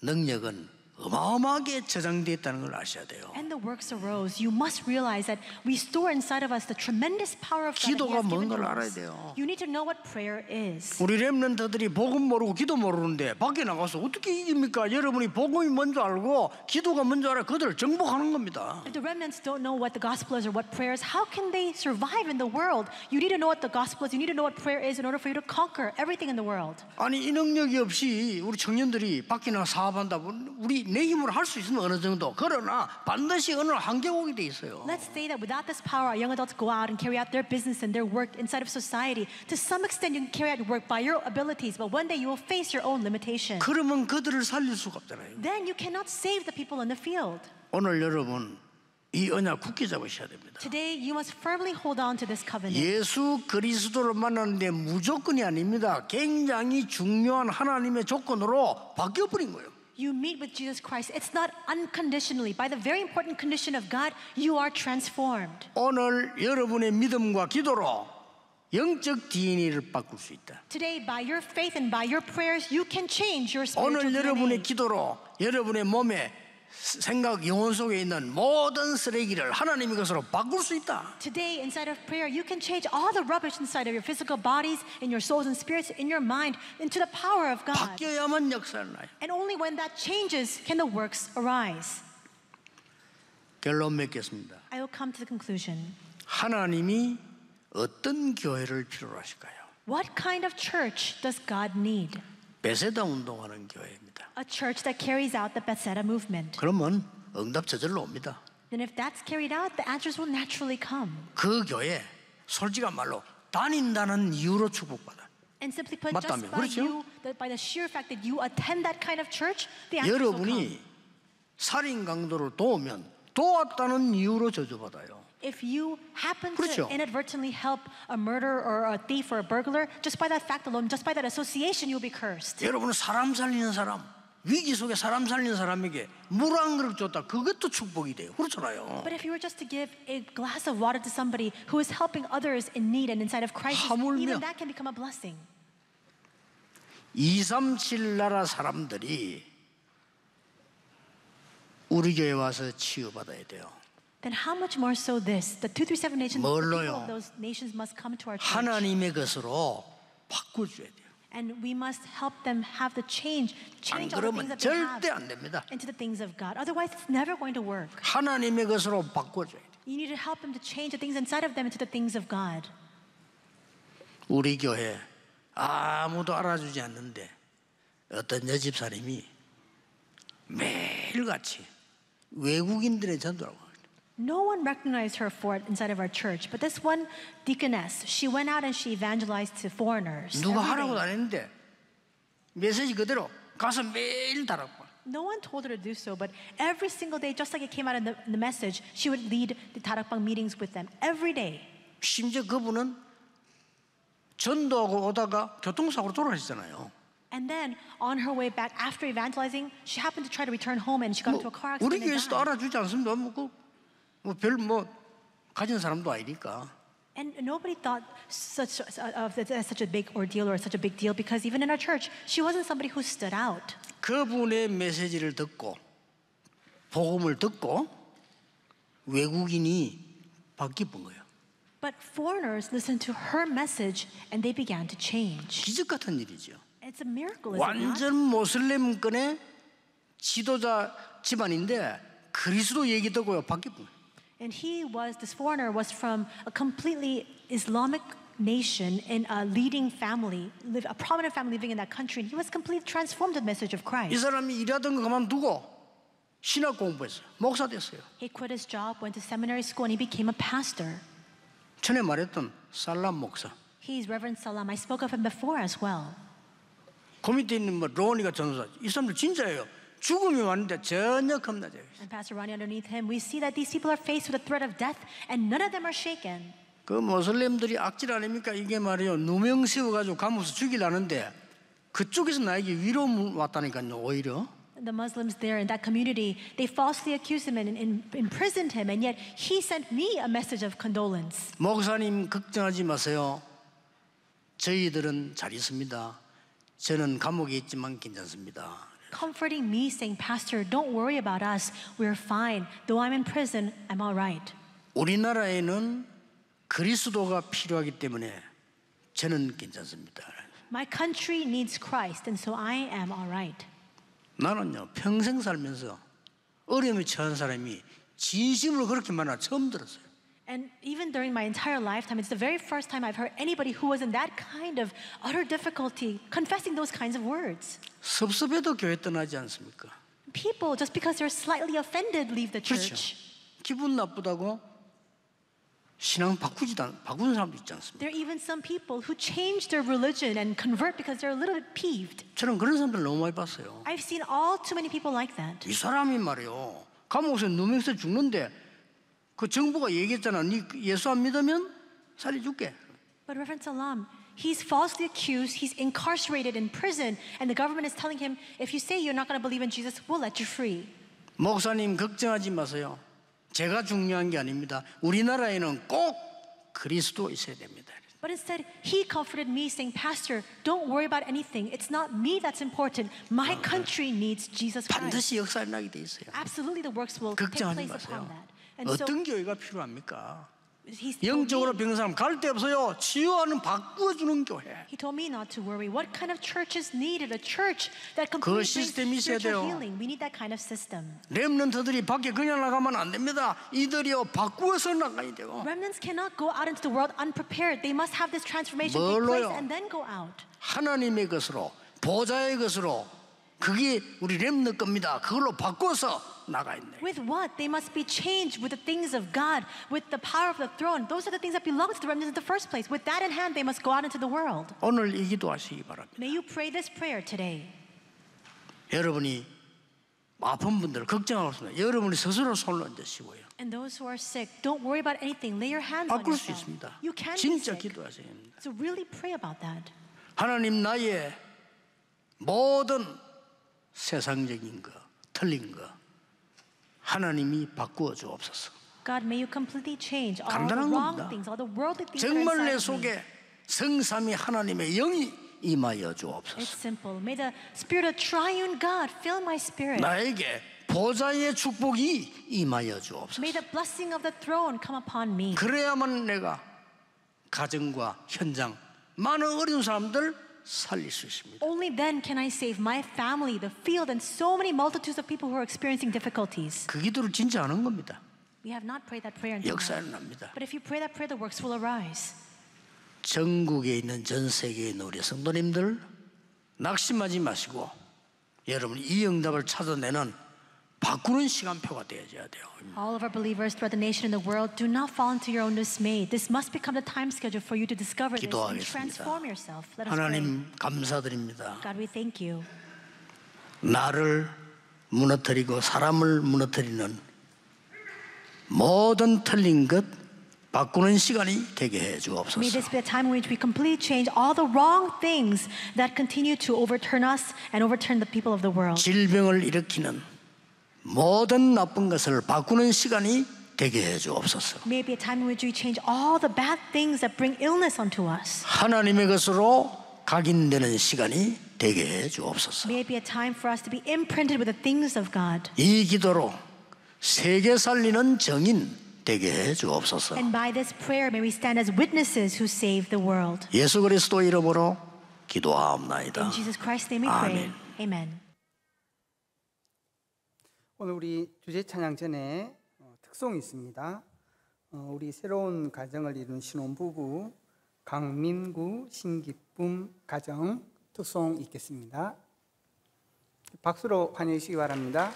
능력은 어마어마하게 저장되어 있다는 걸 아셔야 돼요. And the works arose. You must realize that we store inside of us the tremendous power of God. 기도가 뭔가를 알아야. 돼요. You need to know what prayer is. 우리 렘넌트들이 복음 모르고 기도 모르는데 밖에 나가서 어떻게 이깁니까? 여러분이 복음이 먼저 알고 기도가 먼저 알아 그들을 정복하는 겁니다. If the remnants don't know what the gospel is or what prayer is, how can they survive in the world? You need to know what the gospel is. You need to know what prayer is in order for you to conquer everything in the world. 아니 이 능력이 없이 우리 청년들이 밖에 나가 사업한다 우리 내 힘으로 할 수 있으면 어느 정도 그러나 반드시 어느 한계 오게 돼 있어요. Let's say that without this power, our young adults go out and carry out their business and their work inside of society. To some extent, you can carry out work by your abilities, but one day you will face your own limitation. 그러면 그들을 살릴 수가 없잖아요. Then you cannot save the people in the field. 오늘 여러분 이 언약 굳게 잡으셔야 됩니다. Today, you must firmly hold on to this covenant. 예수 그리스도를 만나는데 무조건이 아닙니다. 굉장히 중요한 하나님의 조건으로 바뀌어 버린 거예요. You meet with Jesus Christ. It's not unconditionally. By the very important condition of God, you are transformed. 오늘 여러분의 믿음과 기도로 영적 DNA를 바꿀 수 있다. Today, by your faith and by your prayers, you can change your spiritual 오늘 여러분의 DNA. 기도로 여러분의 몸에 생각 영혼 속에 있는 모든 쓰레기를 하나님의 것으로 바꿀 수 있다. Today, inside of prayer, you can change all the rubbish inside of your physical bodies, in your souls and spirits, in your mind, into the power of God. 바뀌어야만 역사를 나요. And only when that changes can the works arise. 결론 맺겠습니다. I will come to the conclusion. 하나님이 어떤 교회를 필요로 하실까요? What kind of church does God need? 베세다 운동하는 교회입니다. A church that carries out the Bethesda movement. 그러면 응답 저절로 옵니다. Then, if that's carried out, the answers will naturally come. 그 교회 솔직한 말로 다닌다는 이유로 축복받아. And simply put, 맞다며. just by 그렇죠? you, that by the sheer fact that you attend that kind of church, the answers will come. 여러분이 살인 강도를 도우면 도왔다는 이유로 저주받아요. If you happen 그렇죠. to inadvertently help a murderer or a thief or a burglar, just by that fact alone, just by that association, you'll be cursed. 여러분은 사람 살리는 사람, 위기 속에 사람 살린 사람에게 물 한 그릇 줬다. 그것도 축복이 돼요. 그렇잖아요. But if you were just to give a glass of water to somebody who is helping others in need and inside of crisis, 하물며 even that can become a blessing. 237 나라 사람들이 우리 교회 와서 치유받아야 돼요. Then how much more so this? The 237 nations, the people of those nations must come to our church. 하나님의 것으로 바꿔줘야 돼요. And we must help them have the change, 안 change all the things 그러면 that they have 절대 안 됩니다. into the things of God. Otherwise, it's never going to work. 하나님의 것으로 바꿔줘야 돼요. You need to help them to change the things inside of them into the things of God. 우리 교회 아무도 알아주지 않는데 어떤 여집사님이 매일같이 외국인들의 전도라고 합니다. No one recognized her for it inside of our church, but this one deaconess, she went out and she evangelized to foreigners. 누가 every 하라고 day. 안 했는데 메시지 그대로 가서 매일 달았고 No one told her to do so, but every single day, just like it came out in the, in the message, she would lead the Tarakbang meetings with them every day. 심지어 그분은 전도하고 오다가 교통사고로 돌아가셨잖아요. And then on her way back after evangelizing, she happened to try to return home and she got into a car 우리 accident and 교회에서도 died. 알아주지 않습니다. 뭐 별뭐 가진 사람도 아니니까. And nobody thought such of that as such a big ordeal or such a big deal because even in our church, she wasn't somebody who stood out. 그분의 메시지를 듣고 복음을 듣고 외국인이 바뀌는 거예요. But foreigners listened to her message and they began to change. 기적 같은 일이죠. It's a miracle, it? 완전 모슬렘권의 지도자 집안인데 그리스도 얘기 듣고요 거예요. And he was, this foreigner was from a completely Islamic nation in a leading family, live, a prominent family living in that country. And he was completely transformed with the message of 이 Christ. 사람이 일하던 거 그만두고 신학 공부했어요. 목사 됐어요. He quit his job, went to seminary school, and he became a pastor. 전에 말했던 살람 목사. He's Reverend Salam. I spoke of him before as well. 그 밑에 있는 뭐 로니가 전도사. 이 사람들 진짜예요. 죽음이 왔는데 전혀 겁나지. And Pastor Ronnie underneath him, we see that these people are faced with the threat of death, and none of them are shaken. 그 모슬렘들이 악질 아닙니까? 이게 말이요. 누명 세워가지고 감옥에서 죽이려는데 그쪽에서 나에게 위로 왔다니까요. 오히려. The Muslims there in that community, they falsely accused him and, and imprisoned him, and yet he sent me a message of condolence. 목사님 걱정하지 마세요. 저희들은 잘 있습니다. 저는 감옥에 있지만 괜찮습니다. Comforting me, saying, Pastor, don't worry about us. We're fine. Though I'm in prison, I'm all right. 우리나라에는 그리스도가 필요하기 때문에 저는 괜찮습니다. My country needs Christ, and so I am all right. 나는요 평생 살면서 어려움에 처한 사람이 진심으로 그렇게 말하나 처음 들었어요. And even during my entire lifetime, it's the very first time I've heard anybody who was in that kind of utter difficulty confessing those kinds of words. 섭섭해도 교회 떠나지 않습니까? People, just because they're slightly offended, leave the 그렇죠. church. 기분 나쁘다고 신앙 바꾸지도 않, 바꾸는 사람도 있지 않습니까? There are even some people who change their religion and convert because they're a little bit peeved. 저는 그런 사람들 너무 많이 봤어요. I've seen all too many people like that. 이 사람이 말이요 감옥에서 누명서 죽는데 그 정부가 얘기했잖아. 네 예수 안 믿으면 살려줄게. But Reverend Salam, he's falsely accused, he's incarcerated in prison, and the government is telling him, if you say you're not going to believe in Jesus, we'll let you free. 목사님 걱정하지 마세요. 제가 중요한 게 아닙니다. 우리나라에는 꼭 그리스도 있어야 됩니다. But instead, he comforted me, saying, Pastor, don't worry about anything. It's not me that's important. My country needs Jesus Christ. 반드시 역사 일어나게 돼 있어요. Absolutely, the works will take 걱정하지 place 마세요. upon that. 어떤 교회가 필요합니까? 영적으로 병든 사람 갈 데 없어요. 치유하는 바꾸어 주는 교회. he told me not to worry. What kind of church is needed? A church that 그 completely brings 시스템이 있어야 돼요. healing. We need that kind of system. 렘넌트들이 밖에 그냥 나가면 안 됩니다. 이들이요 바꾸어서 나가야 되고 Remnants cannot go out into the world unprepared. They must have this transformation take place and then go out. 하나님의 것으로 보좌의 것으로 그게 우리 렘넌 겁니다. 그걸로 바꿔서 나가야 돼. With what? They must be changed with the things of God, with the power of the throne. Those are the things that belong to the remnants in the first place. With that in hand, they must go out into the world. 오늘 이 기도하시기 바랍니다. May you pray this prayer today. 여러분이 아픈 분들 걱정하고 있습니다. 여러분이 스스로 손을 얹으시고요. And those who are sick, don't worry about anything. Lay your hands on 바꿀 수 yourself. 있습니다. You can 진짜. 기도하셔야 합니다. So really pray about that. 하나님 나의 모든 세상적인 거, 틀린 거 하나님이 바꾸어 주옵소서. God, may you completely change all the wrong 겁니다. things, all the worldly things 정말 내. 속에 성삼위 하나님의 영이 임하여 It's 주옵소서. simple. May the Spirit of Triune God fill my spirit. 나에게 보좌의 축복이 임하여 주옵소서. May the blessing of the throne come upon me. 그래야만 내가 가정과 현장 많은 어려운 사람들 살릴 수 있습니다. Only then can I save my family, the field, and so many multitudes of people who are experiencing difficulties. 그 기도를 진짜 하는 겁니다. We have not prayed that prayer until now. 역사는 납니다. But if you pray that prayer, the works will arise. 전국에 있는 전 있는 우리 성도님들 낙심하지 마시고 여러분 이 응답을 찾아내는 바꾸는 시간표가 되어야 돼요. All of our believers throughout the nation and the world, do not fall into your own dismay. This must become the time schedule for you to discover this and 기도하겠습니다. transform yourself. Let us pray. 하나님 감사드립니다. God, we thank you. 나를 무너뜨리고 사람을 무너뜨리는 모든 틀린 것 바꾸는 시간이 되게 해 May 주옵소서. this be a time in which we completely change all the wrong things that continue to overturn us and overturn the people of the world. 질병을 일으키는 모든 나쁜 것을 바꾸는 시간이 되게 해 주옵소서. May be a time in which we change all the bad things that bring illness onto us. 하나님의 것으로 각인되는 시간이 되게 해 주옵소서. May be a time for us to be imprinted with the things of God. 이 기도로 세계 살리는 정인 되게 해 주옵소서. And by this prayer, may we stand as witnesses who save the world. 예수 그리스도 이름으로 기도하옵나이다. In Jesus Christ's name we pray. Amen. 오늘 우리 주제 찬양 전에 어, 특송이 있습니다. 어, 우리 새로운 가정을 이룬 신혼부부 강민구 신기쁨 가정 특송 있겠습니다. 박수로 환영해 주시기 바랍니다.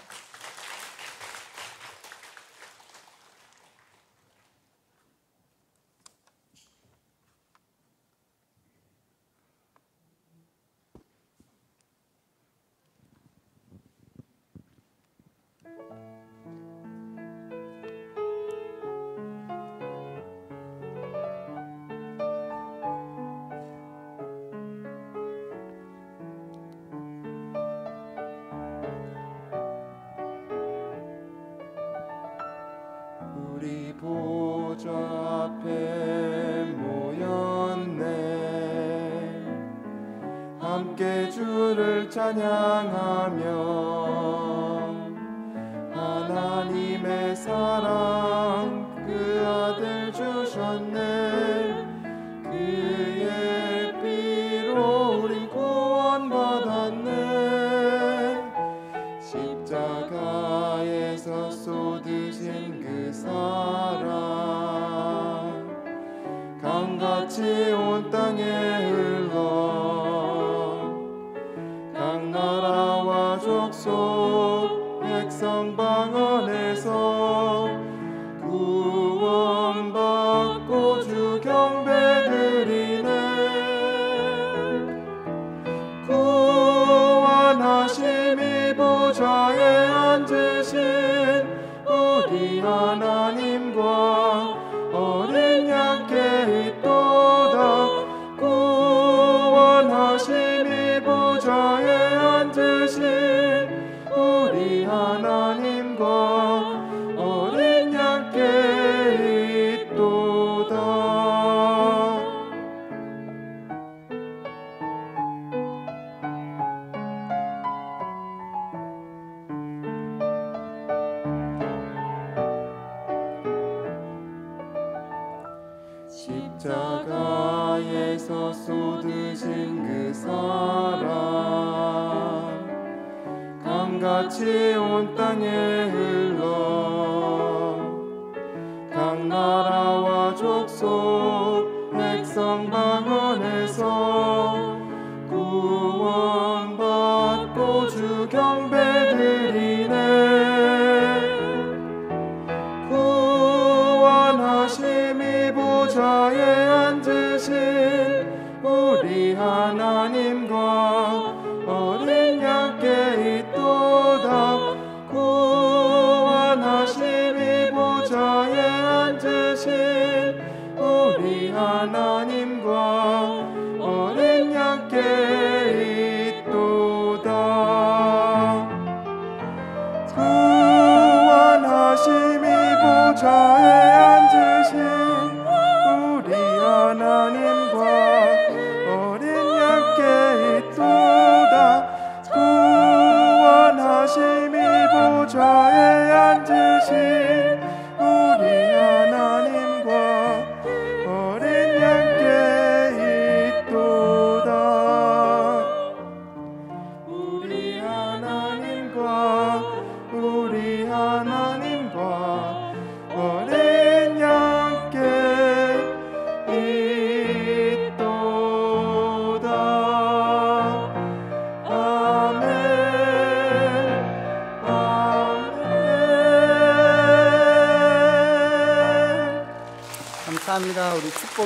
함께 주를 찬양하며 하나님의 사랑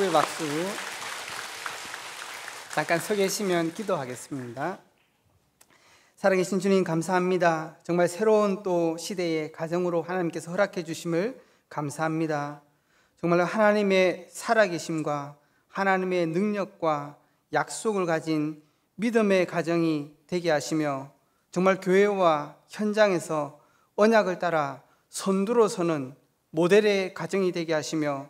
축복의 박수. 잠깐 서 계시면 기도하겠습니다. 살아계신 주님 감사합니다. 정말 새로운 또 시대의 가정으로 하나님께서 허락해 주심을 감사합니다. 정말 하나님의 살아계심과 하나님의 능력과 약속을 가진 믿음의 가정이 되게 하시며 정말 교회와 현장에서 언약을 따라 선두로 서는 모델의 가정이 되게 하시며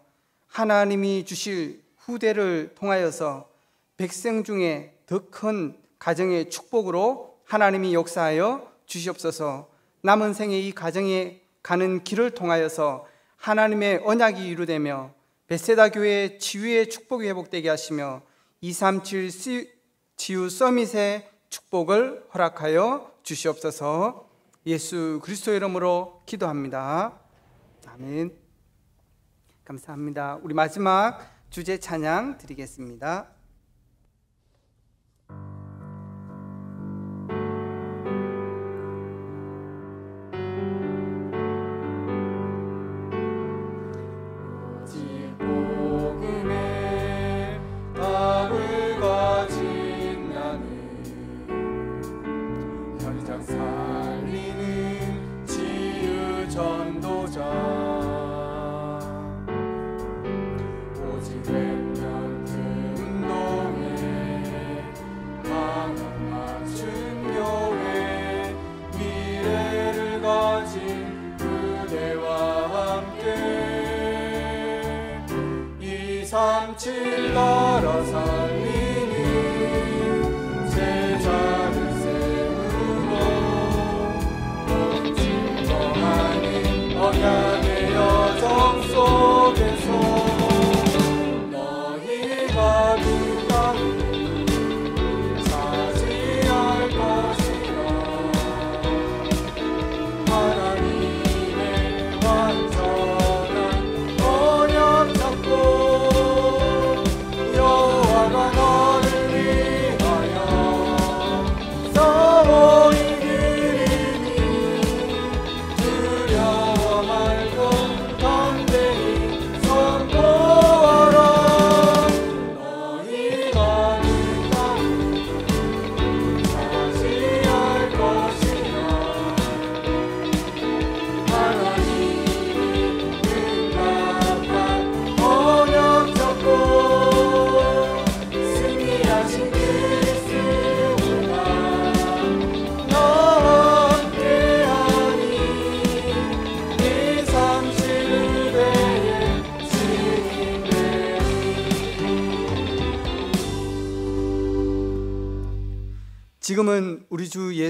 하나님이 주실 후대를 통하여서 백성 중에 더 큰 가정의 축복으로 하나님이 역사하여 주시옵소서 남은 생에 이 가정에 가는 길을 통하여서 하나님의 언약이 이루되며 베세다 교회의 치유의 축복이 회복되게 하시며 237 시- 치유 서밋의 축복을 허락하여 주시옵소서 예수 그리스도 이름으로 기도합니다. 아멘. 감사합니다. 우리 마지막 주제 찬양 드리겠습니다.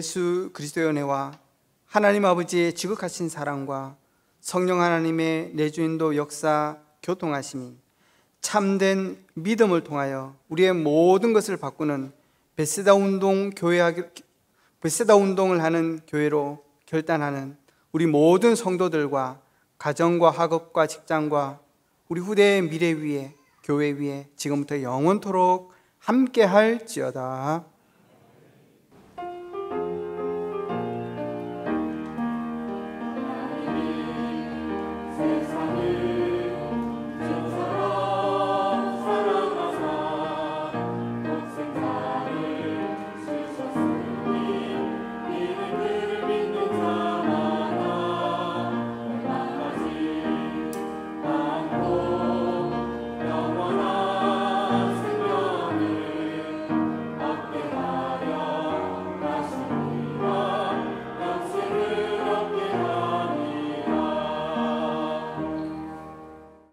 예수 그리스도의 은혜와 하나님 아버지의 지극하신 사랑과 성령 하나님의 내주인도 역사 교통하심이 참된 믿음을 통하여 우리의 모든 것을 바꾸는 베세다 운동 교회 베세다 운동을 하는 교회로 결단하는 우리 모든 성도들과 가정과 학업과 직장과 우리 후대의 미래 위에 교회 위에 지금부터 영원토록 함께 할지어다.